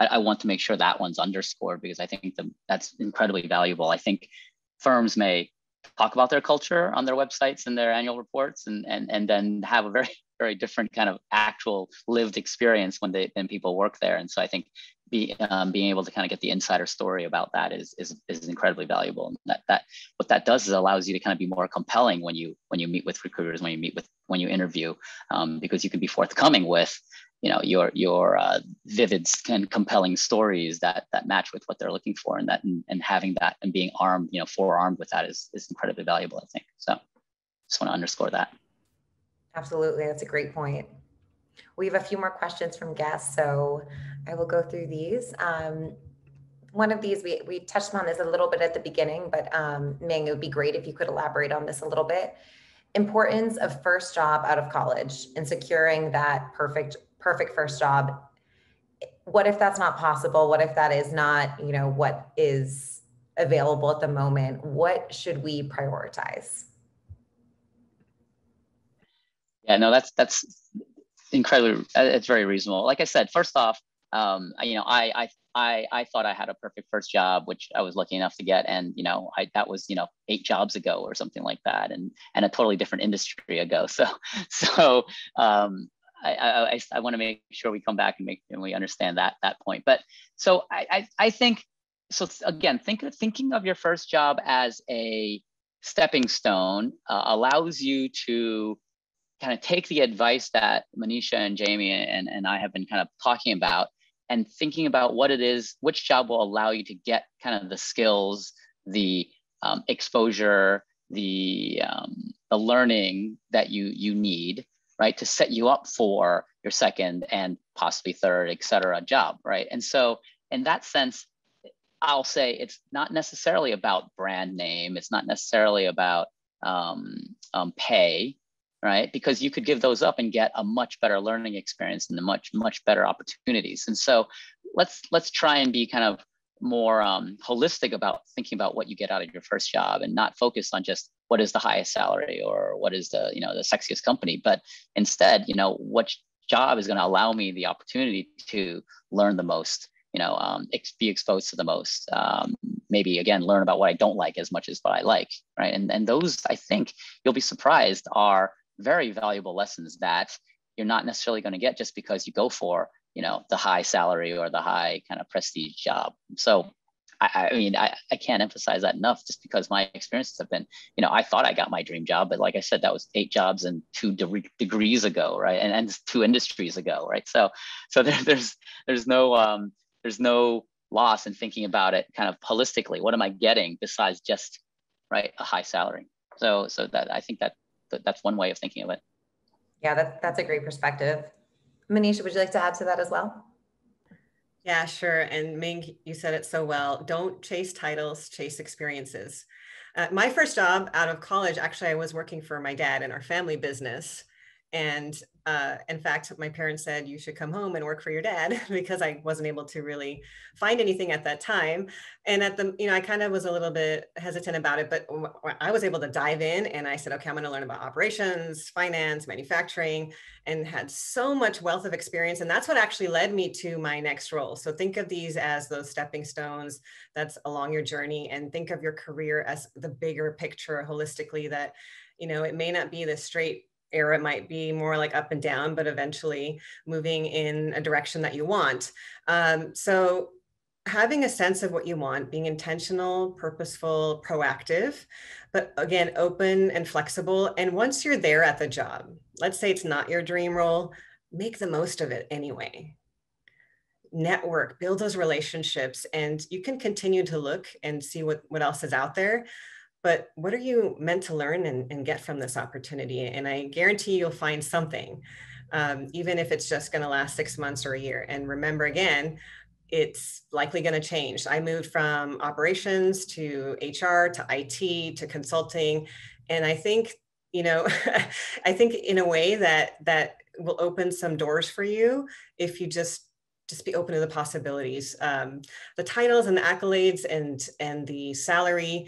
I, I, want to make sure that one's underscored because I think the, that's incredibly valuable. I think firms may talk about their culture on their websites and their annual reports and and and then have a very very different kind of actual lived experience when they when people work there and so i think be, um, being able to kind of get the insider story about that is, is is incredibly valuable. And that that what that does is allows you to kind of be more compelling when you when you meet with recruiters when you meet with when you interview um, because you can be forthcoming with you know your your uh, vivid and compelling stories that that match with what they're looking for. And that and, and having that and being armed you know forearmed with that is is incredibly valuable i think. So just want to underscore that. Absolutely. That's a great point we have a few more questions from guests so i will go through these. Um, one of these we, we touched on this a little bit at the beginning but um, ming it would be great if you could elaborate on this a little bit. Importance of first job out of college and securing that perfect perfect first job. What if that's not possible? What if that is not you know what is available at the moment? What should we prioritize? Yeah no that's that's incredibly it's very reasonable like i said first off um, you know I, I I, I thought I had a perfect first job, which I was lucky enough to get. And, you know, I, that was, you know, eight jobs ago or something like that and, and a totally different industry ago. So, so, um, I, I, I want to make sure we come back and make and we understand that that point. But so I, I, I think so again, think thinking of your first job as a stepping stone uh, allows you to kind of take the advice that Manisha and Jamie and, and I have been kind of talking about and thinking about what it is, which job will allow you to get kind of the skills, the um, exposure, the um, the learning that you you need right, to set you up for your second and possibly third, et cetera, job, right? And so, in that sense, I'll say it's not necessarily about brand name. It's not necessarily about um, um, pay, right? Because you could give those up and get a much better learning experience and the much much better opportunities. And so, let's let's try and be kind of more um, holistic about thinking about what you get out of your first job and not focus on just what is the highest salary or what is the you know the sexiest company but instead you know what job is going to allow me the opportunity to learn the most you know um, be exposed to the most um, maybe again learn about what i don't like as much as what i like right and and those i think you'll be surprised are very valuable lessons that you're not necessarily going to get just because you go for you know the high salary or the high kind of prestige job so I, I mean, I, I can't emphasize that enough just because my experiences have been, you know, I thought I got my dream job, but like I said, that was eight jobs and two de- degrees ago, right? And, and two industries ago, right? So, so there, there's, there's no, um, there's no loss in thinking about it kind of holistically. What am I getting besides just, right, a high salary? So, so that I think that, that that's one way of thinking of it. Yeah, that, that's a great perspective. Manisha, would you like to add to that as well? Yeah, sure. And Ming, you said it so well. Don't chase titles, chase experiences. Uh, my first job out of college, actually, I was working for my dad in our family business. And uh, in fact, my parents said you should come home and work for your dad because I wasn't able to really find anything at that time. And at the, you know, I kind of was a little bit hesitant about it, but I was able to dive in and I said, okay, I'm going to learn about operations, finance, manufacturing, and had so much wealth of experience. And that's what actually led me to my next role. So think of these as those stepping stones that's along your journey and think of your career as the bigger picture holistically that, you know, it may not be the straight era might be more like up and down, but eventually moving in a direction that you want. Um, so having a sense of what you want, being intentional, purposeful, proactive, but again, open and flexible. And once you're there at the job, let's say it's not your dream role, make the most of it anyway. Network, build those relationships, and you can continue to look and see what, what else is out there but what are you meant to learn and, and get from this opportunity? And I guarantee you'll find something, um, even if it's just going to last six months or a year. And remember again, it's likely going to change. I moved from operations to HR to IT to consulting. And I think, you know, I think in a way that that will open some doors for you if you just just be open to the possibilities. Um, the titles and the accolades and and the salary,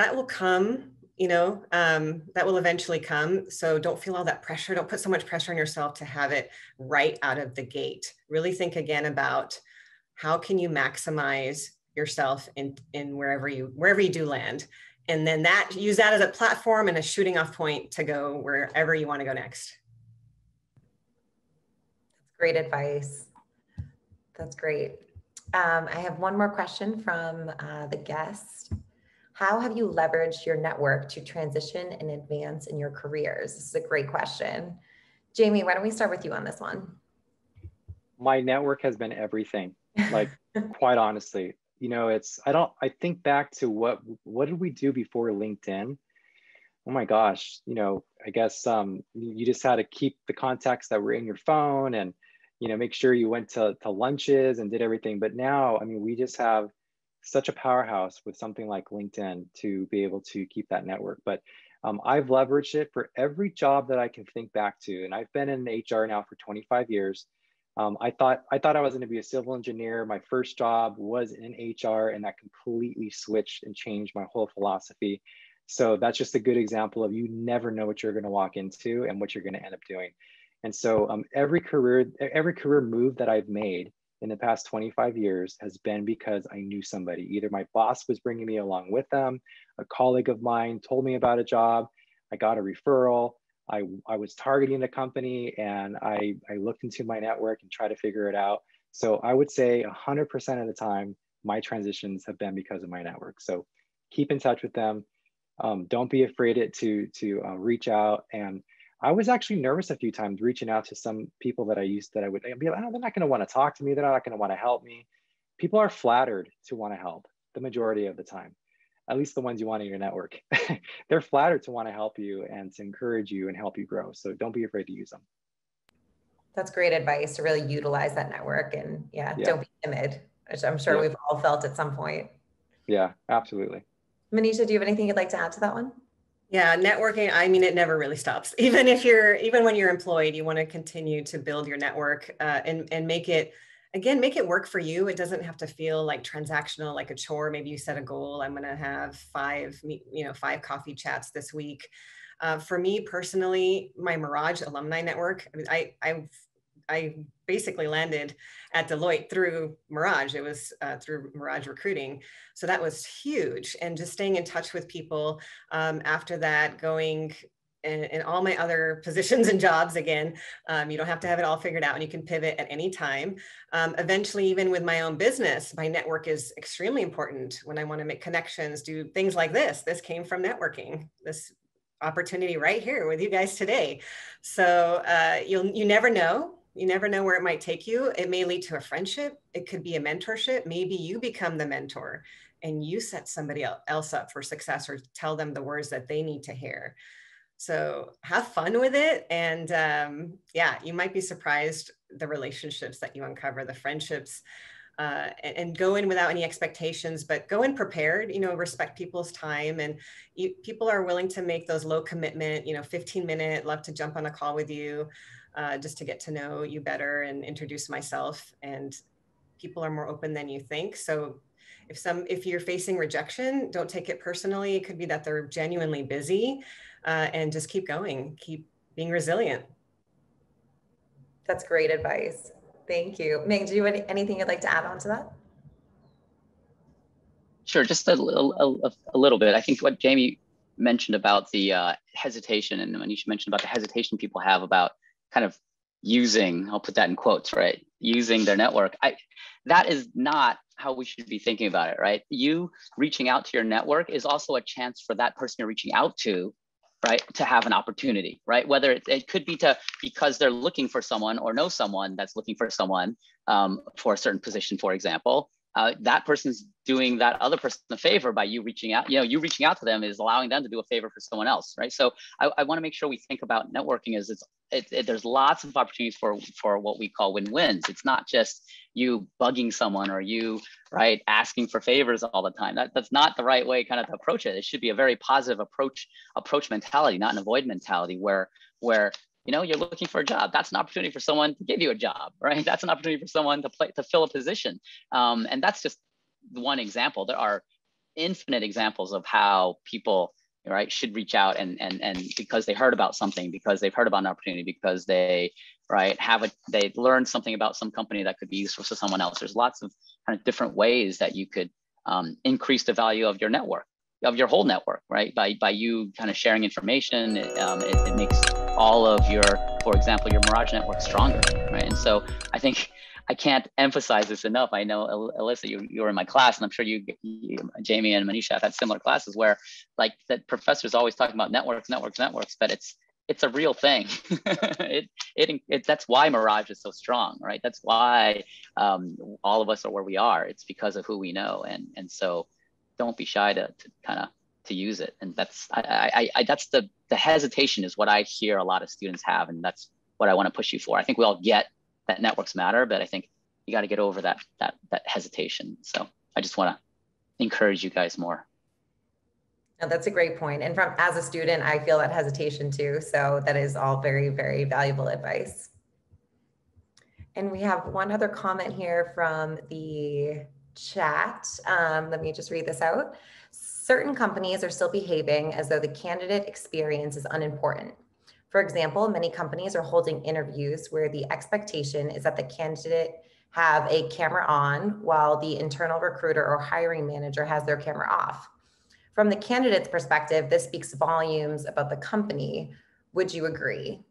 that will come. You know, um, that will eventually come. So don't feel all that pressure. Don't put so much pressure on yourself to have it right out of the gate. Really think again about how can you maximize yourself in in wherever you wherever you do land, and then that use that as a platform and a shooting off point to go wherever you want to go next. That's great advice. That's great. Um, I have one more question from uh, the guest. How have you leveraged your network to transition and advance in your careers? This is a great question. Jamie, why don't we start with you on this one? My network has been everything. Like, quite honestly, you know, it's, I don't, I think back to what, what did we do before LinkedIn? Oh my gosh, you know, I guess um, you just had to keep the contacts that were in your phone and you know, make sure you went to, to lunches and did everything. But now, I mean, we just have such a powerhouse with something like LinkedIn to be able to keep that network. But um, I've leveraged it for every job that I can think back to. And I've been in HR now for 25 years. Um, I thought I thought I was going to be a civil engineer. My first job was in HR, and that completely switched and changed my whole philosophy. So that's just a good example of you never know what you're going to walk into and what you're going to end up doing. And so um, every career, every career move that I've made in the past 25 years has been because I knew somebody. Either my boss was bringing me along with them, a colleague of mine told me about a job, I got a referral, I, I was targeting a company and I, I looked into my network and tried to figure it out. So I would say 100% of the time, my transitions have been because of my network. So keep in touch with them. Um, don't be afraid to, to uh, reach out and I was actually nervous a few times reaching out to some people that I used that I would be like, oh, they're not going to want to talk to me. They're not going to want to help me. People are flattered to want to help the majority of the time, at least the ones you want in your network. they're flattered to want to help you and to encourage you and help you grow. So don't be afraid to use them. That's great advice to really utilize that network and yeah, yeah. don't be timid, which I'm sure yeah. we've all felt at some point. Yeah, absolutely. Manisha, do you have anything you'd like to add to that one? Yeah, networking, I mean, it never really stops. Even if you're, even when you're employed, you want to continue to build your network uh, and, and make it, again, make it work for you. It doesn't have to feel like transactional, like a chore. Maybe you set a goal. I'm going to have five, you know, five coffee chats this week. Uh, for me personally, my Merage alumni network, I mean, I, I've I basically landed at Deloitte through Merage. It was uh, through Merage Recruiting. So that was huge. And just staying in touch with people um, after that, going in, in, all my other positions and jobs again. Um, you don't have to have it all figured out and you can pivot at any time. Um, eventually, even with my own business, my network is extremely important when I want to make connections, do things like this. This came from networking. This opportunity right here with you guys today. So uh, you'll you never know you never know where it might take you. It may lead to a friendship. It could be a mentorship. Maybe you become the mentor and you set somebody else up for success or tell them the words that they need to hear. So have fun with it. And um, yeah, you might be surprised the relationships that you uncover, the friendships. Uh, and, and, go in without any expectations, but go in prepared, you know, respect people's time. And you, people are willing to make those low commitment, you know, 15 minute, love to jump on a call with you uh, just to get to know you better and introduce myself. And people are more open than you think. So if some if you're facing rejection, don't take it personally. It could be that they're genuinely busy, uh, and just keep going. Keep being resilient. That's great advice. Thank you. Ming, do you have anything you'd like to add on to that? Sure, just a, a, a little bit. I think what Jamie mentioned about the uh, hesitation and Manisha mentioned about the hesitation people have about kind of using i'll put that in quotes right? Using their network. I that is not how we should be thinking about it right? You reaching out to your network is also a chance for that person you're reaching out to right to have an opportunity right? Whether it, it could be to because they're looking for someone or know someone that's looking for someone um, for a certain position for example uh, that person's doing that other person a favor by you reaching out. You know, you reaching out to them is allowing them to do a favor for someone else, right? So I, I want to make sure we think about networking as it's it, it, there's lots of opportunities for for what we call win-wins. It's not just you bugging someone or you right asking for favors all the time. That, that's not the right way kind of to approach it. It should be a very positive approach approach mentality, not an avoid mentality where where you know, you're looking for a job. That's an opportunity for someone to give you a job, right? That's an opportunity for someone to play to fill a position. Um, and that's just one example. There are infinite examples of how people right should reach out and and and because they heard about something because they've heard about an opportunity because they right have a they learned something about some company that could be useful to someone else there's lots of kind of different ways that you could um, increase the value of your network of your whole network right by by you kind of sharing information it, um, it, it makes all of your for example your Merage network stronger right and so i think I can't emphasize this enough. I know Alyssa, you, you were in my class, and I'm sure you, you, Jamie and Manisha have had similar classes where, like, the professors always talking about networks, networks, networks, but it's it's a real thing. it, it, it, that's why Merage is so strong, right? That's why um, all of us are where we are. It's because of who we know, and and so don't be shy to, to kind of to use it. And that's I, I, I that's the the hesitation is what I hear a lot of students have, and that's what I want to push you for. I think we all get that networks matter, but I think you got to get over that that that hesitation. So I just want to encourage you guys more. No, that's a great point. And from as a student, I feel that hesitation too. So that is all very, very valuable advice. And we have one other comment here from the chat. Um, let me just read this out. Certain companies are still behaving as though the candidate experience is unimportant. For example, many companies are holding interviews where the expectation is that the candidate have a camera on while the internal recruiter or hiring manager has their camera off. From the candidate's perspective, this speaks volumes about the company. Would you agree?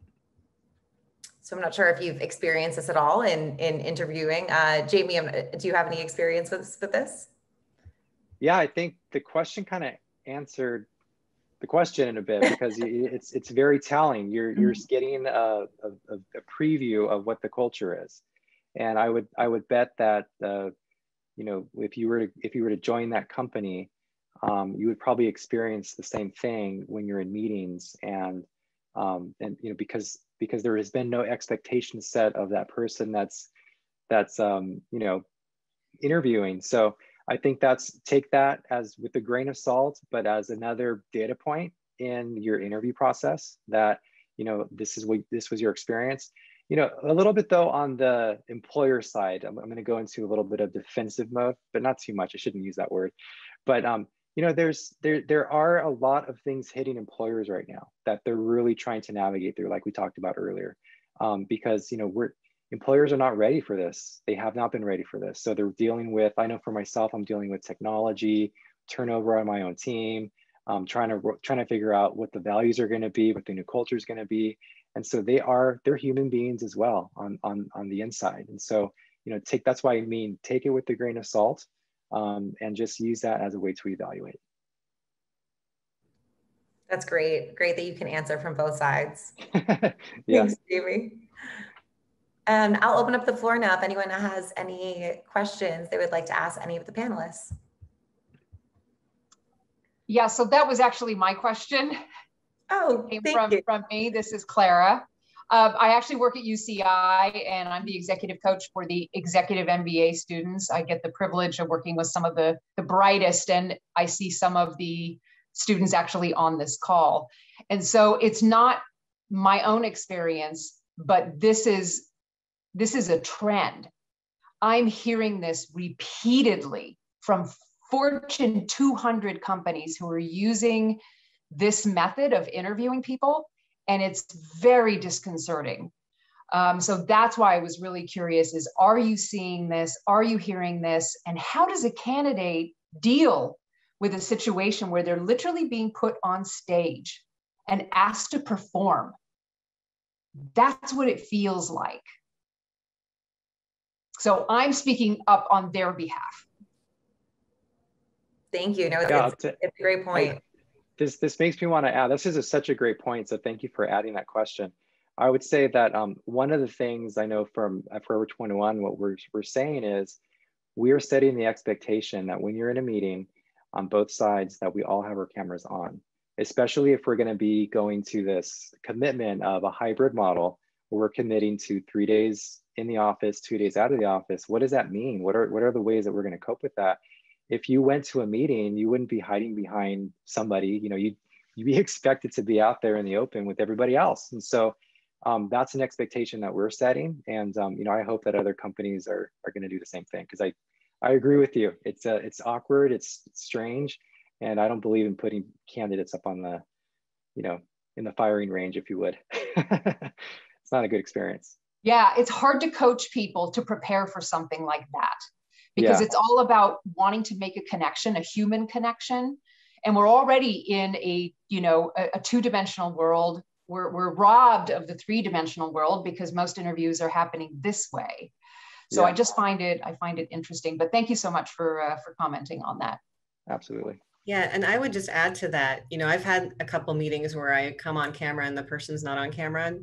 So I'm not sure if you've experienced this at all in, in interviewing. Uh, Jamie, um, do you have any experience with, with this? Yeah, I think the question kind of answered the question in a bit because it's it's very telling. You're you're mm-hmm. getting a, a, a, preview of what the culture is, and I would I would bet that uh, you know if you were to if you were to join that company, um, you would probably experience the same thing when you're in meetings and um, and you know because because there has been no expectation set of that person that's that's um, you know interviewing. So I think that's take that as with a grain of salt, but as another data point in your interview process that, you know, this is what this was your experience. You know, a little bit though on the employer side, I'm, I'm going to go into a little bit of defensive mode, but not too much. I shouldn't use that word, but um, you know, there's there there are a lot of things hitting employers right now that they're really trying to navigate through, like we talked about earlier, um, because you know we're employers are not ready for this. They have not been ready for this. So they're dealing with, I know for myself, I'm dealing with technology, turnover on my own team, um, trying to trying to figure out what the values are going to be, what the new culture is going to be. And so they are, they're human beings as well on, on, on the inside. And so, you know, take, that's why I mean, take it with a grain of salt um, and just use that as a way to evaluate. That's great. Great that you can answer from both sides. yeah. Thanks, Jamie. And I'll open up the floor now if anyone has any questions they would like to ask any of the panelists. Yeah, so that was actually my question. Oh, Came thank from, you. from me. This is Clara. Uh, I actually work at UCI and I'm the executive coach for the executive MBA students. I get the privilege of working with some of the, the brightest, and I see some of the students actually on this call. And so it's not my own experience, but this is this is a trend. I'm hearing this repeatedly from Fortune 200 companies who are using this method of interviewing people, and it's very disconcerting. Um, so that's why I was really curious is are you seeing this? Are you hearing this? And how does a candidate deal with a situation where they're literally being put on stage and asked to perform? That's what it feels like. So I'm speaking up on their behalf. Thank you. No, it's, yeah, it's, it's a great point. This this makes me want to add. This is a, such a great point. So thank you for adding that question. I would say that um, one of the things I know from Forever 21, what we're we're saying is we are setting the expectation that when you're in a meeting on both sides, that we all have our cameras on. Especially if we're going to be going to this commitment of a hybrid model, where we're committing to three days in the office, two days out of the office. What does that mean? What are what are the ways that we're going to cope with that? If you went to a meeting, you wouldn't be hiding behind somebody. You know, you'd you'd be expected to be out there in the open with everybody else. And so um, that's an expectation that we're setting. And, um, you know, I hope that other companies are, are going to do the same thing because I, I agree with you. It's, uh, it's awkward, it's strange, and I don't believe in putting candidates up on the, you know, in the firing range, if you would. it's not a good experience. Yeah, it's hard to coach people to prepare for something like that because yeah. it's all about wanting to make a connection, a human connection. And we're already in a, you know, a, a two-dimensional world. We're, we're robbed of the three-dimensional world because most interviews are happening this way. So yeah. I just find it, I find it interesting. But thank you so much for uh, for commenting on that. Absolutely. Yeah, and I would just add to that. You know, I've had a couple meetings where I come on camera and the person's not on camera,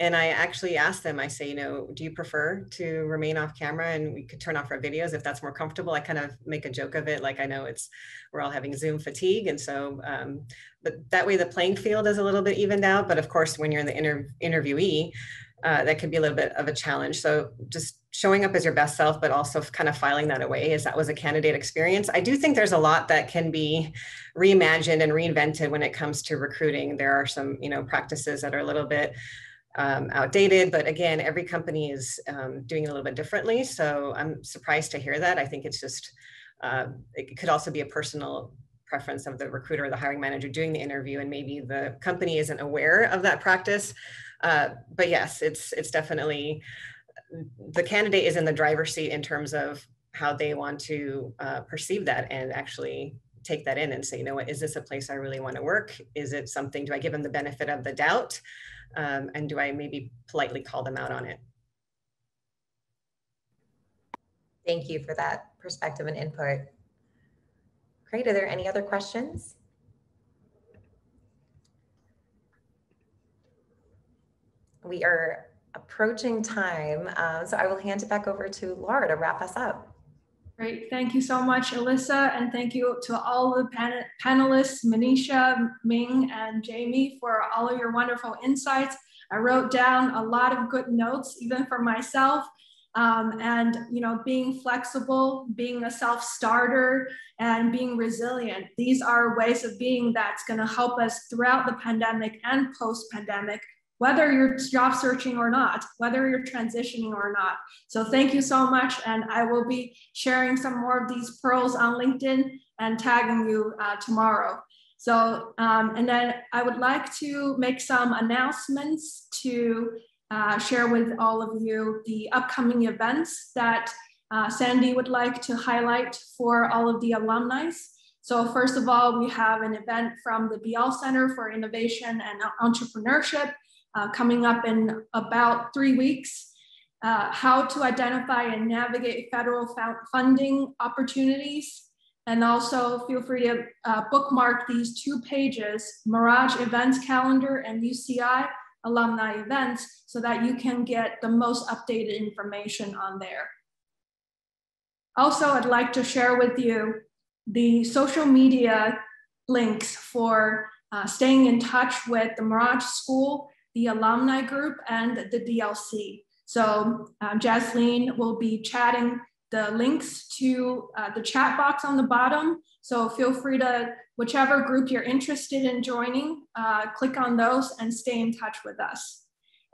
and I actually asked them, I say, you know, do you prefer to remain off camera and we could turn off our videos if that's more comfortable? I kind of make a joke of it. Like I know it's, we're all having Zoom fatigue. And so, um, but that way the playing field is a little bit evened out. But of course, when you're in the inter- interviewee, uh, that could be a little bit of a challenge. So just showing up as your best self, but also kind of filing that away as that was a candidate experience. I do think there's a lot that can be reimagined and reinvented when it comes to recruiting. There are some, you know, practices that are a little bit um, outdated, but again, every company is um, doing it a little bit differently. So I'm surprised to hear that. I think it's just, uh, it could also be a personal preference of the recruiter or the hiring manager doing the interview and maybe the company isn't aware of that practice. Uh, but yes, it's, it's definitely, the candidate is in the driver's seat in terms of how they want to uh, perceive that and actually take that in and say, you know what, is this a place I really want to work? Is it something, do I give them the benefit of the doubt? Um, and do I maybe politely call them out on it? Thank you for that perspective and input. Great. Are there any other questions? We are approaching time, uh, so I will hand it back over to Laura to wrap us up. Great. Thank you so much, Alyssa. And thank you to all the pan panelists, Manisha, Ming, and Jamie for all of your wonderful insights. I wrote down a lot of good notes, even for myself. Um, and you know, being flexible, being a self-starter, and being resilient. These are ways of being that's going to help us throughout the pandemic and post-pandemic whether you're job searching or not, whether you're transitioning or not. So thank you so much. And I will be sharing some more of these pearls on LinkedIn and tagging you uh, tomorrow. So, um, and then I would like to make some announcements to uh, share with all of you the upcoming events that uh, Sandy would like to highlight for all of the alumni. So first of all, we have an event from the Beall Center for Innovation and Entrepreneurship uh, coming up in about three weeks. Uh, how to identify and navigate federal funding opportunities. And also feel free to uh, bookmark these two pages, Merage Events Calendar and UCI Alumni Events, so that you can get the most updated information on there. Also, I'd like to share with you the social media links for uh, staying in touch with the Merage School the alumni group and the DLC. So um, Jasleen will be chatting the links to uh, the chat box on the bottom. So feel free to, whichever group you're interested in joining, uh, click on those and stay in touch with us.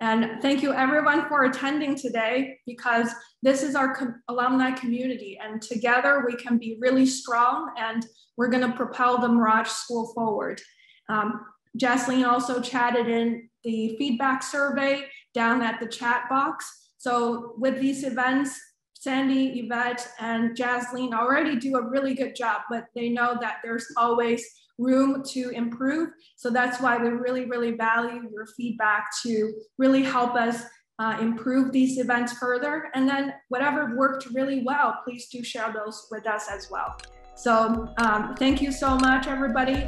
And thank you everyone for attending today because this is our com alumni community and together we can be really strong and we're gonna propel the Merage School forward. Um, Jasleen also chatted in the feedback survey down at the chat box. So with these events, Sandy, Yvette, and Jasleen already do a really good job, but they know that there's always room to improve. So that's why we really, really value your feedback to really help us uh, improve these events further. And then whatever worked really well, please do share those with us as well. So um, thank you so much, everybody.